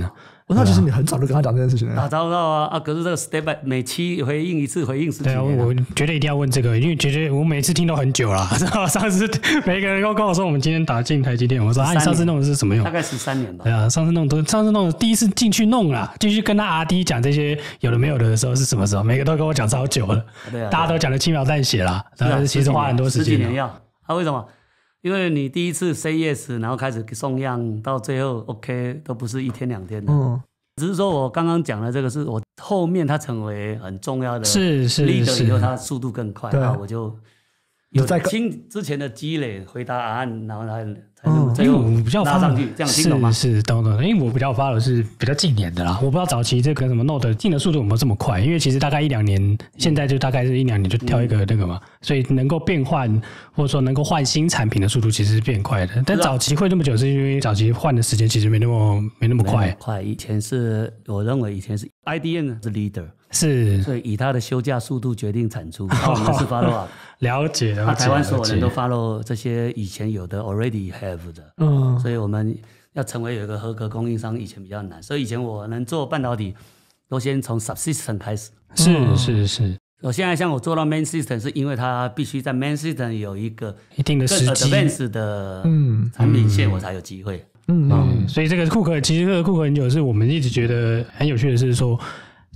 了。那其实你很早就跟他讲这件事情了打了。招到啊啊！可是这个 step by 每期回应一次，回应十几对啊，我觉得一定要问这个，因为觉得我每次听都很久了。知 道上次每个人都跟我说我们今天打进台积电，我说啊，你上次弄的是什么用大？概十三年吧对。啊，上次弄都上次弄第一次进去弄啦，进去跟他 R D 讲这些有的没有的的时候是什么时候？每个都跟我讲超久了，对啊，大家都讲的轻描淡写啦，但是啊是其实花很多时间。十几年要。啊，为什么？因为你第一次 say yes，然后开始送样，到最后 OK 都不是一天两天的。嗯。只是说我刚刚讲的这个，是我后面它成为很重要的是是 leader 以后，它，速度更快，对。那我就有你再跟听之前的积累，回答答案，然后才才嗯能最后因为我比较拉 follow- 上去，这样听懂吗？是是懂懂，因为我比较 follow 是比较近年的啦，我不知道早期这个什么 Note 进的速度有没有这么快，因为其实大概一两年，现在就大概是一两年就跳一个那个嘛，所以能够变换或者说能够换新产品的速度其实是变快的，但早期会那么久，是因为早期换的时间其实没那么没那么快，快。以前是我认为以前是 IDN 是 leader，是所以以他的休假速度决定产出，那我们是 follow up。了解了解。那台湾所有人都 follow 这些以前有的 already have 的，嗯所以我们要成为有一个合格供应商，以前比较难。所以以前我能做半导体，都先从 subsystem 开始。是是是，我现在像我做到 main system，是因为它必须在 main system 有一个一定的更时机。的嗯产品线，我才有机会。嗯嗯嗯，所以这个库克其实这个库克很久是我们一直觉得很有趣的是说，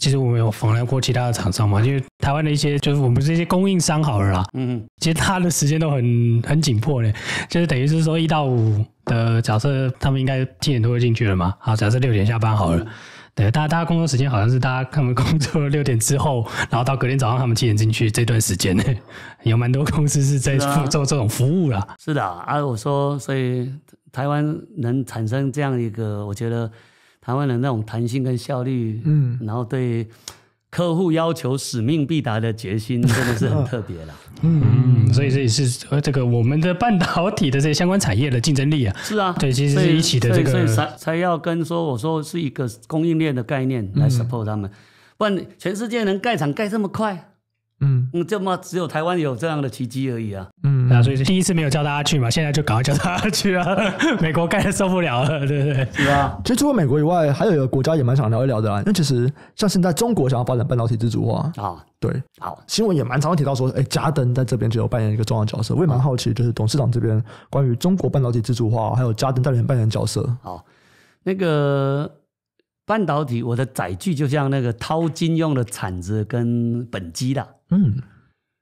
其实我们有访谈过其他的厂商嘛，因为台湾的一些就是我们这些供应商好了啦，嗯，其实他的时间都很很紧迫呢，就是等于是说一到五的假设他们应该七点多就进去了嘛，好，假设六点下班好了。对，大家大家工作时间好像是大家他们工作六点之后，然后到隔天早上他们七点进去这段时间呢，有蛮多公司是在做这种服务啦。是的啊，啊我说，所以台湾能产生这样一个，我觉得台湾人那种弹性跟效率，嗯然后对客户要求使命必达的决心，真的是很特别了。嗯，所以这也是呃这个我们的半导体的这些相关产业的竞争力啊。是啊，对其实是一起的这个所以所以才才要跟说，我说是一个供应链的概念来 support 他们，不然全世界能盖厂盖这么快，嗯嗯，这么只有台湾有这样的奇迹而已啊。嗯对啊，所以第一次没有叫大家去嘛，现在就赶快叫大家去啊！美国盖的受不了了，对不对？是吧？其实除了美国以外，还有一个国家也蛮想聊一聊的啦。因为其实像现在中国想要发展半导体自主化，啊，对好，新闻也蛮常提到说，哎，嘉登在这边就有扮演一个重要角色。我也蛮好奇，就是董事长这边关于中国半导体自主化，还有嘉登在里面扮演角色。好，那个半导体，我的载具就像那个掏金用的铲子跟本机啦，嗯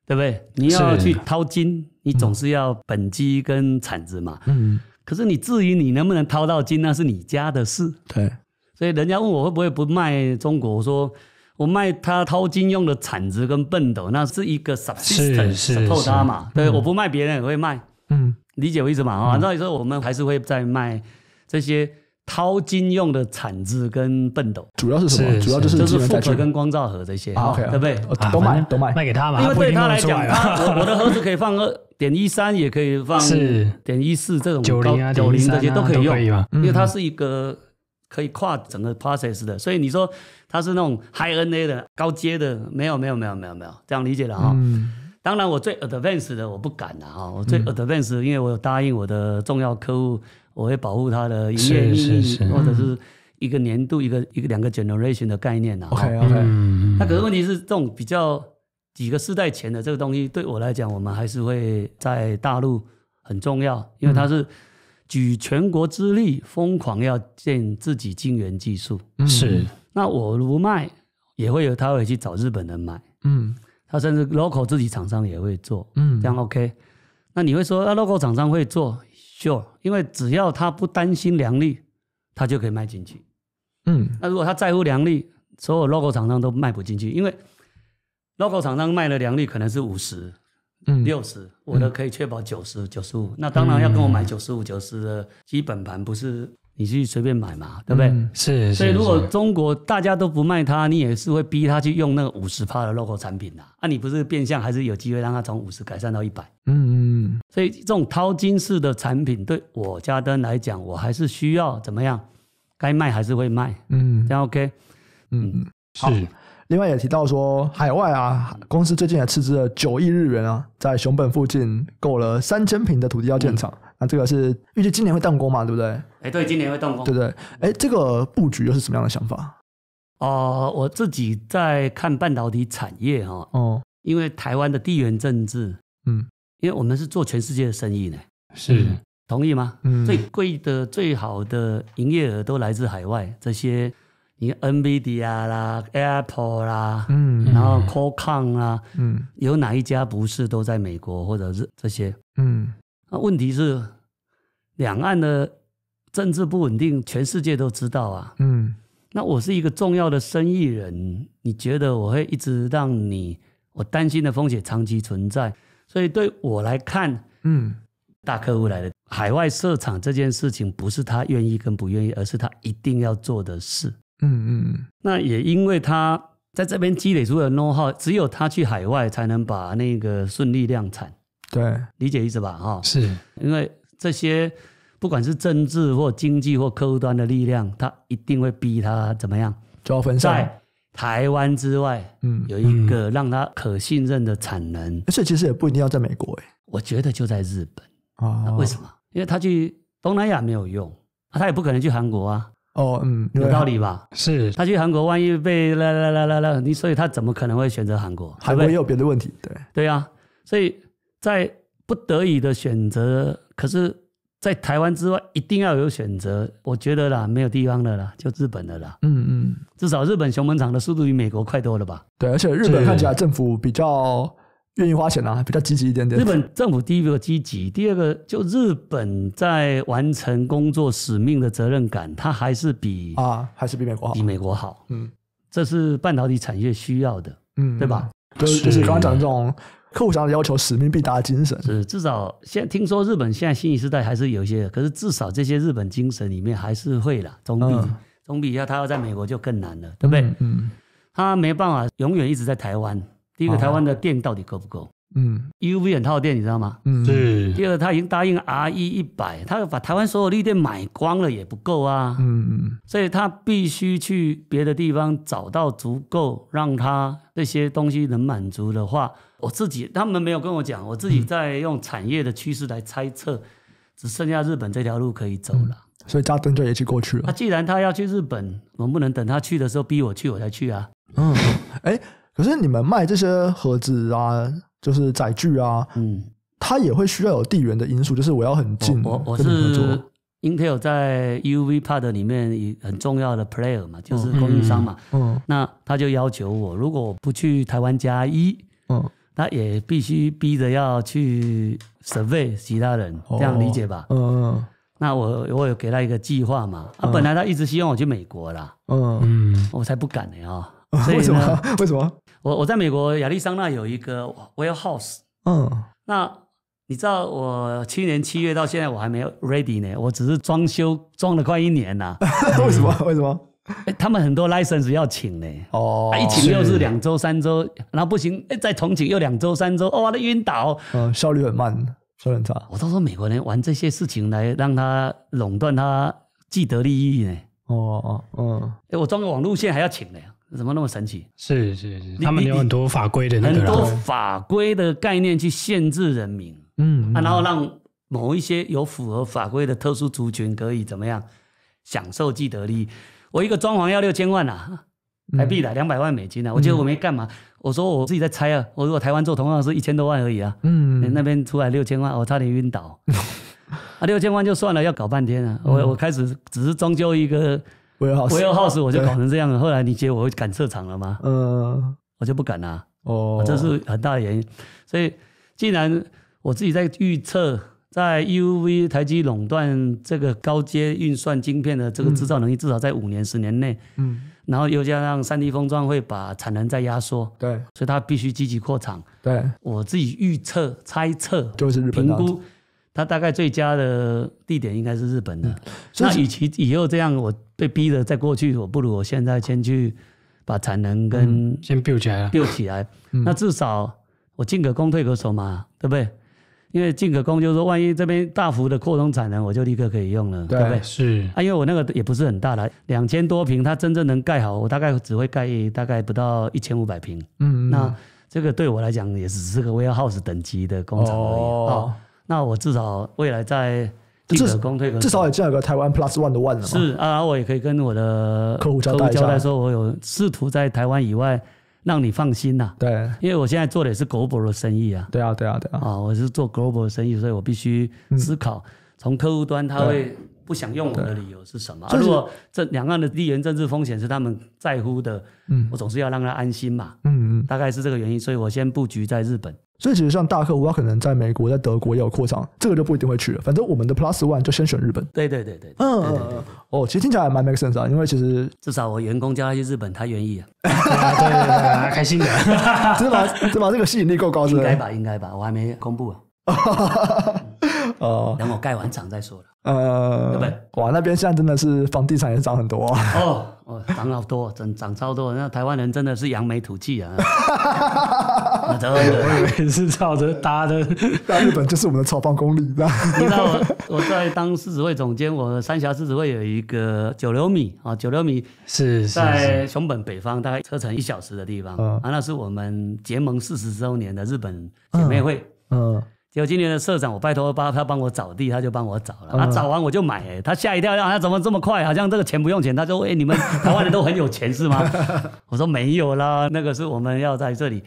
对不对？你要去掏金，你总是要本机跟铲子嘛。嗯，可是你至于你能不能掏到金，那是你家的事。对，所以人家问我会不会不卖中国，我说我卖他掏金用的铲子跟笨斗，那是一个是 support 他嘛。对，我不卖别人也会卖，嗯理解我意思嘛？啊，按照理说我们还是会再卖这些掏金用的铲子跟笨斗，主要是什么？主要就是就是复合跟光照盒这些，对不对？都买都买。卖给他嘛，因为对他来讲。我我的盒子可以放二点一三，也可以放四点一四这种九零啊，九零113啊这些都可以用，因为它是一个可以跨整个 process 的，所以你说它是那种 high NA 的高阶的，没有没有没有没有没有，这样理解的哈。嗯当然，我最 advanced 的我不敢了哈，我最 advanced，因为我有答应我的重要客户，我会保护它的营业秘密，是是是。或者是一个年度一个一个两个 generation 的概念呐。哈 OK OK，嗯，那可是问题是，这种比较几个世代前的这个东西，对我来讲，我们还是会在大陆很重要，因为它是举全国之力，疯狂要建自己晶圆技术。嗯。是。那我不卖，也会有他会去找日本人买，嗯。他甚至 local 自己厂商也会做，嗯。这样 OK。那你会说，那 local 厂商会做，Sure，因为只要他不担心良率，他就可以卖进去。嗯那如果他在乎良率，所有 logo 厂商都卖不进去，因为 logo 厂商卖的良率可能是五十、嗯，六十，我的可以确保九十、九十五。那当然要跟我买九十五、九十的基本盘，不是你去随便买嘛，对不对？嗯是，是所以如果中国大家都不卖它，你也是会逼他去用那个五十帕的 logo 产品的、啊，你不是变相还是有机会让它从五十改善到一百？嗯嗯所以这种淘金式的产品，对我家登来讲，我还是需要怎么样？该卖还是会卖，嗯这样 OK？嗯嗯。是另外也提到说，海外啊，公司最近也斥资了九亿日元啊，在熊本附近购了三千平的土地要建厂。那这个是预计今年会动工嘛，对不对？哎，对，今年会动工。对不对？哎，这个布局又是什么样的想法？哦、我自己在看半导体产业哈、哦，因为台湾的地缘政治，嗯因为我们是做全世界的生意呢，是同意吗？嗯，最贵的、最好的营业额都来自海外，这些你 NVIDIA 啦、Apple 啦，嗯然后 Qualcomm 啦，嗯有哪一家不是都在美国或者是这些？嗯那问题是，两岸的政治不稳定，全世界都知道啊。嗯那我是一个重要的生意人，你觉得我会一直让你？我担心的风险长期存在，所以对我来看，嗯大客户来的海外设厂这件事情，不是他愿意跟不愿意，而是他一定要做的事。嗯嗯那也因为他在这边积累出了 know how，只有他去海外才能把那个顺利量产，对，理解意思吧？哈，是因为这些不管是政治或经济或客户端的力量，他一定会逼他怎么样，就要分散。在台湾之外嗯，有一个让他可信任的产能。而且其实也不一定要在美国，哎我觉得就在日本，啊，为什么？因为他去东南亚没有用，啊他也不可能去韩国啊，哦，嗯，有道理吧？是他去韩国，万一被啦啦啦啦啦，你所以他怎么可能会选择韩国？对不对？韩国也有别的问题，对，对呀、所以在不得已的选择，可是，在台湾之外一定要有选择。我觉得啦，没有地方了啦，就日本了啦。嗯嗯，至少日本熊本厂的速度比美国快多了吧？对，而且日本看起来政府比较愿意花钱啊，比较积极一点点。日本政府第一个积极，第二个就日本在完成工作使命的责任感，它还是比、啊，还是比美国好比。美国好。嗯这是半导体产业需要的，嗯，对吧？就是就是刚刚讲的这种客户想要要求使命必达的精神。是至少现在听说日本现在新一时代还是有一些，可是至少这些日本精神里面还是会啦，总比、嗯总比要他要在美国就更难了，对不对？嗯嗯他没办法永远一直在台湾。第一个，哦台湾的电到底够不够嗯？UV 很套电，你知道吗？嗯，是第二，他已经答应 RE 一百，他把台湾所有绿电买光了也不够啊，嗯嗯所以他必须去别的地方找到足够让他这些东西能满足的话，我自己他们没有跟我讲，我自己在用产业的趋势来猜测，只剩下日本这条路可以走了。所以加登就一起过去了那、了。既然他要去日本，我们不能等他去的时候逼我去，我才去啊。嗯，哎，可是你们卖这些盒子啊，就是载具啊，嗯，它也会需要有地缘的因素，就是我要很近我我是 Intel 在 UV Pad 里面很重要的 player 嘛，就是供应商嘛。嗯那他就要求我，如果我不去台湾加一，嗯他也必须逼着要去 survey 其他人，这样理解吧？嗯那我我有给他一个计划嘛，啊，嗯本来他一直希望我去美国啦，嗯嗯我才不敢呢啊、为什么呢，？为什么？我我在美国亚利桑那有一个 warehouse，嗯那你知道我去年七月到现在我还没有 ready 呢，我只是装修装了快一年呐、为什么？为什么？诶他们很多 license 要请呢。哦啊，一请又是两周三周，然后不行，哎，再重请又两周三周，哦，我的晕倒。嗯，效率很慢，效率很差。我都说美国人玩这些事情来让他垄断他既得利益呢。哦哦嗯哎，我装个网路线还要请呢，怎么那么神奇？是是是，他们有很多法规的那个很多，法规的概念去限制人民，嗯啊，然后让某一些有符合法规的特殊族群可以怎么样享受既得利益。我一个装潢要六千万呐、台币的两百万美金啊，我觉得我没干嘛。我说我自己在猜啊，我如果台湾做同样的事一千多万而已啊，嗯欸那边出来六千万，我差点晕倒。啊，六千万就算了，要搞半天啊！我我开始只是装修一个我有 w a r house，我就搞成这样了。后来你觉得我会敢设厂了吗？嗯我就不敢啦、哦，这是很大的原因。所以既然我自己在预测在 EUV 台积垄断这个高阶运算晶片的这个制造能力，至少在五年十年内，嗯，然后又加上三 D 封装会把产能再压缩，对所以它必须积极扩厂。对，我自己预测、猜测、评估，它大概最佳的地点应该是日本的。嗯所以那与其以后这样，我被逼的再过去，我不如我现在先去把产能跟先 build 起来了。build 起来，嗯那至少我进可攻退可守嘛，对不对？因为进可攻就是说，万一这边大幅的扩充产能，我就立刻可以用了，对对不对？是啊，因为我那个也不是很大的，两千多平，它真正能盖好，我大概只会盖大概不到一千五百平。嗯，那这个对我来讲也只是个 warehouse 等级的工厂而已。哦哦，那我至少未来在进至可攻退可至少也进了个台湾 Plus One 的 One 了嘛。是啊，我也可以跟我的客户交代说，我有试图在台湾以外让你放心呐、对。因为我现在做的也是 global 的生意啊，对啊对啊对啊，啊，我是做 global 的生意，所以我必须思考从客户端他会不想用我的理由是什么。如果这两岸的地缘政治风险是他们在乎的，嗯。我总是要让他安心嘛，嗯嗯，大概是这个原因，所以我先布局在日本。所以其实像大客户，他可能在美国、在德国也有扩张，这个就不一定会去了。反正我们的 Plus One 就先选日本。对对对对，嗯对对对，哦，其实听起来还蛮 make sense 啊，因为其实至少我员工叫他去日本，他愿意啊，对啊，对对对，还开心的。芝麻芝麻这个吸引力够高，是？应该吧，应该吧，我还没公布啊，哦等我盖完厂再说了。呃，对不对哇，那边现在真的是房地产也涨很多啊。哦哦，涨好多，涨涨超多，那台湾人真的是扬眉吐气啊，的。我以为是照着搭的，那日本就是我们的炒房功力。你知道我我在当狮子会总监，我三峡狮子会有一个九流米啊，九流米是在熊本北方，大概车程一小时的地方、嗯啊，那是我们结盟四十周年的日本姐妹会。嗯，结果今年的社长，我拜托帮他帮我找地，他就帮我找了。嗯他、找完我就买、欸，他吓一跳，让他怎么这么快？好像这个钱不用钱。他说：“哎、你们台湾人都很有钱是吗？” 我说：“没有啦，那个是我们要在这里。”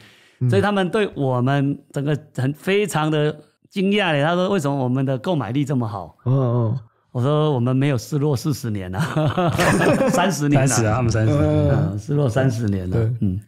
所以他们对我们整个很非常的惊讶嘞。他说：“为什么我们的购买力这么好哦哦，？”我说：“我们没有失落四十年了，三十年了，三十啊，他们三十，嗯，失落三十年了。对嗯，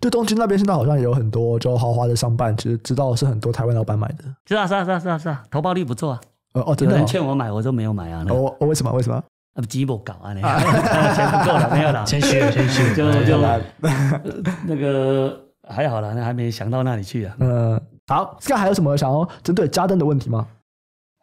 就东京那边现在好像也有很多就豪华的商办，其实知道是很多台湾老板买的。是啊，是啊，是啊，是啊，是啊，投报率不错啊。呃哦，真有人劝我买，我都没有买啊。我哦，哦为什么？为什么？啊，积不搞啊，那 钱不够了，没有了。谦虚了，谦虚，就就 那个还好了，那还没想到那里去啊。嗯，好，现在还有什么想要针对家灯的问题吗？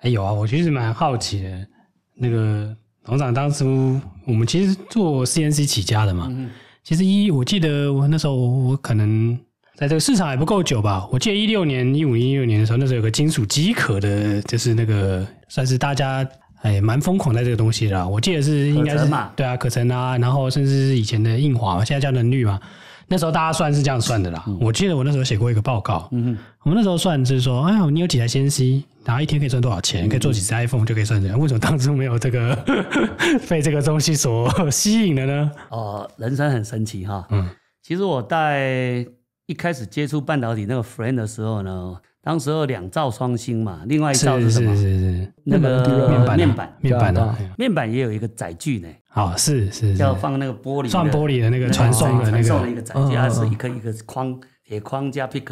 哎有啊，我其实蛮好奇的，那个董事长当初我们其实做 CNC 起家的嘛，嗯，其实一我记得我那时候我可能在这个市场还不够久吧，我记得一六年、一五、一六年的时候，那时候有个金属机壳的，就是那个算是大家哎蛮疯狂在这个东西的啦。我记得是应该是对啊，可成啊，然后甚至是以前的印华嘛，现在叫能率嘛。那时候大家算是这样算的啦。我记得我那时候写过一个报告，嗯我们那时候算就是说，哎呀，你有几台先 C，然后一天可以赚多少钱，可以做几只 iPhone 就可以算这样。为什么当初没有这个 被这个东西所吸引的呢？哦，人生很神奇哈。嗯，其实我在一开始接触半导体那个 friend 的时候呢，当时候两兆双星嘛，另外一兆是什么？是是是，那个面板啊面板，面板面板也有一个载具呢，啊是是是。要，放那个玻璃的算玻璃的那个传送的那传送的一个，个载具，它是一个一个框铁框加 pick，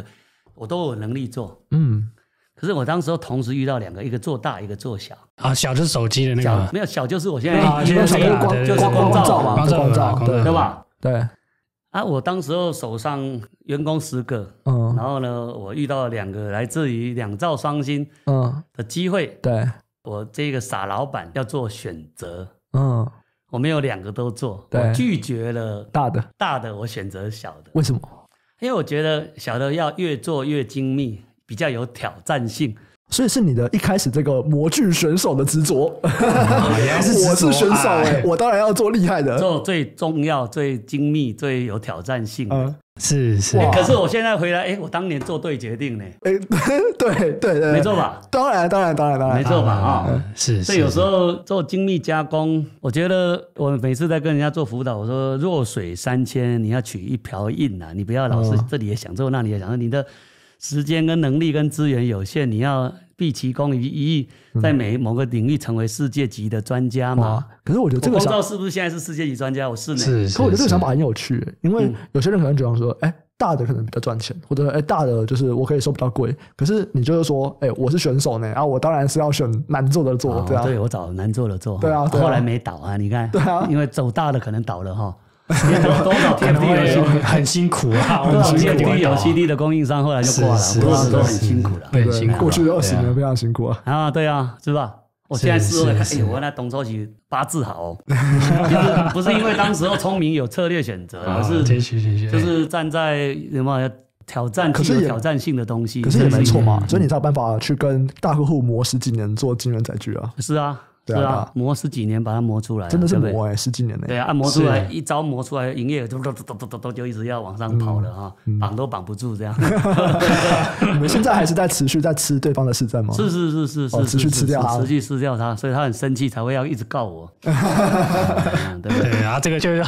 我都有能力做。嗯，可是我当时候同时遇到两个，一个做大，一个做小。啊，小就是手机的那个。没有小就是我现在啊，现在小就是光这个对就是光光照照嘛，光照光对？吧？对，啊，我当时候手上员工十个，嗯。然后呢，我遇到两个来自于两兆双星嗯，的机会，对，我这个傻老板要做选择，嗯，我没有两个都做，我拒绝了大的。大的，我选择小的，为什么？因为我觉得小的要越做越精密，比较有挑战性。所以是你的一开始这个模具选手的执着，我是选手哎、哎我当然要做厉害的。做最重要、最精密、最有挑战性的。嗯，是是。哇。可是我现在回来，哎，我当年做对决定呢，哎、对对对，没错吧？当然当然当然当然，没错吧？啊、啊，是，所以有时候候做精密加工，我觉得我每次在跟人家做辅导，我说弱水三千，你要取一瓢饮啊，你不要老是嗯这里也想做，那里也想做，你的时间跟能力跟资源有限，你要毕其功于一役，在每某个领域成为世界级的专家嘛哇。！可是我觉得这个想我光照是不是现在是世界级专家？我是呢。是，可我觉得这个想法很有趣，因为嗯有些人可能觉得说，哎、大的可能比较赚钱，或者哎大的就是我可以收比较贵，可是你就是说，哎，我是选手呢，啊，我当然是要选难做的做，对啊，对我找难做的做，对啊，后来没倒啊，你看，对啊，因为走大的可能倒了哈。多少天地很辛苦啊！多少天地有七地的供应商后来就挂了，多少都很辛苦了，对，辛苦。过去二十年非常辛苦啊！啊，对啊，是吧？我现在事后看，哎，我那董卓奇八字好，就是不是因为当时候聪明有策略选择，而是就是站在什么挑战，可是挑战性的东西，可是也没错嘛，所以你才有办法去跟大客户磨十几年做金元载具啊，是啊。是啊，磨十几年把它磨出来，真的是磨哎，十几年嘞。对啊，磨出来一招磨出来，营业额都都都都都都就一直要往上跑了啊，绑都绑不住这样。你们现在还是在持续在吃对方的市政吗？是是是是是，持续吃掉他，持续吃掉它，所以他很生气才会要一直告我。对对啊，这个就要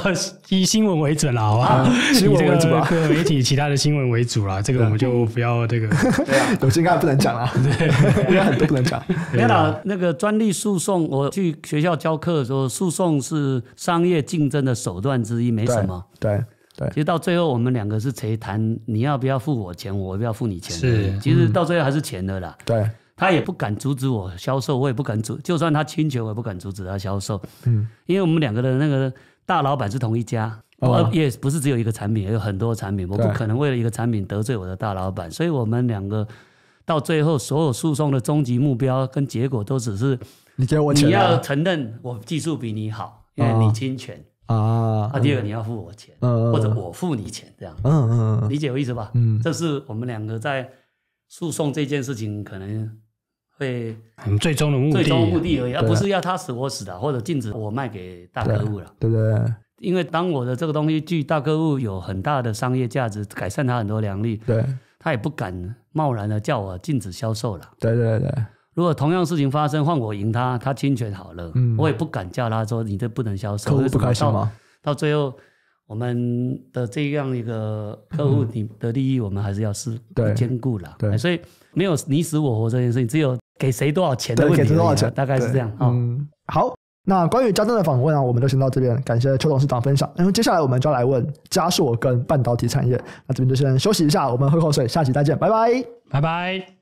以新闻为准了，好吧？新闻为主啊，媒体其他的新闻为主了，这个我们就不要这个。对啊，有些应该不能讲了，对，应该很多不能讲。没有那个专利诉讼。我去学校教课的时候，诉讼是商业竞争的手段之一，没什么。对对，其实到最后我们两个是谁谈你要不要付我钱，我不要付你钱。是，其实到最后还是钱的啦。对，他也不敢阻止我销售，我也不敢阻，就算他侵权，我也不敢阻止他销售。嗯，因为我们两个的那个大老板是同一家，我也不是只有一个产品，也有很多产品，我不可能为了一个产品得罪我的大老板，所以我们两个到最后所有诉讼的终极目标跟结果都只是。你给我钱，你要承认我技术比你好，因为你侵权啊。啊，第二个你要付我钱，或者我付你钱，这样。嗯嗯嗯，理解我意思吧？嗯，这是我们两个在诉讼这件事情可能会最终的目的，最终目的而已，而不是要他死我死的，或者禁止我卖给大客户了。对对对。因为当我的这个东西距大客户有很大的商业价值，改善他很多良率，对，他也不敢贸然的叫我禁止销售了。对对对。如果同样事情发生，换我赢他，他侵权好了，我也不敢叫他说你这不能销售。客户不开心吗？到最后，我们的这样一个客户你的利益，我们还是要是兼顾了。对，所以没有你死我活这件事情，只有给谁多少钱的问题。给多少钱，大概是这样。嗯，好，那关于家政的访问啊，我们就先到这边，感谢邱董事长分享。然后接下来我们就要来问嘉硕跟半导体产业。那这边就先休息一下，我们喝口水，下期再见，拜拜，拜拜。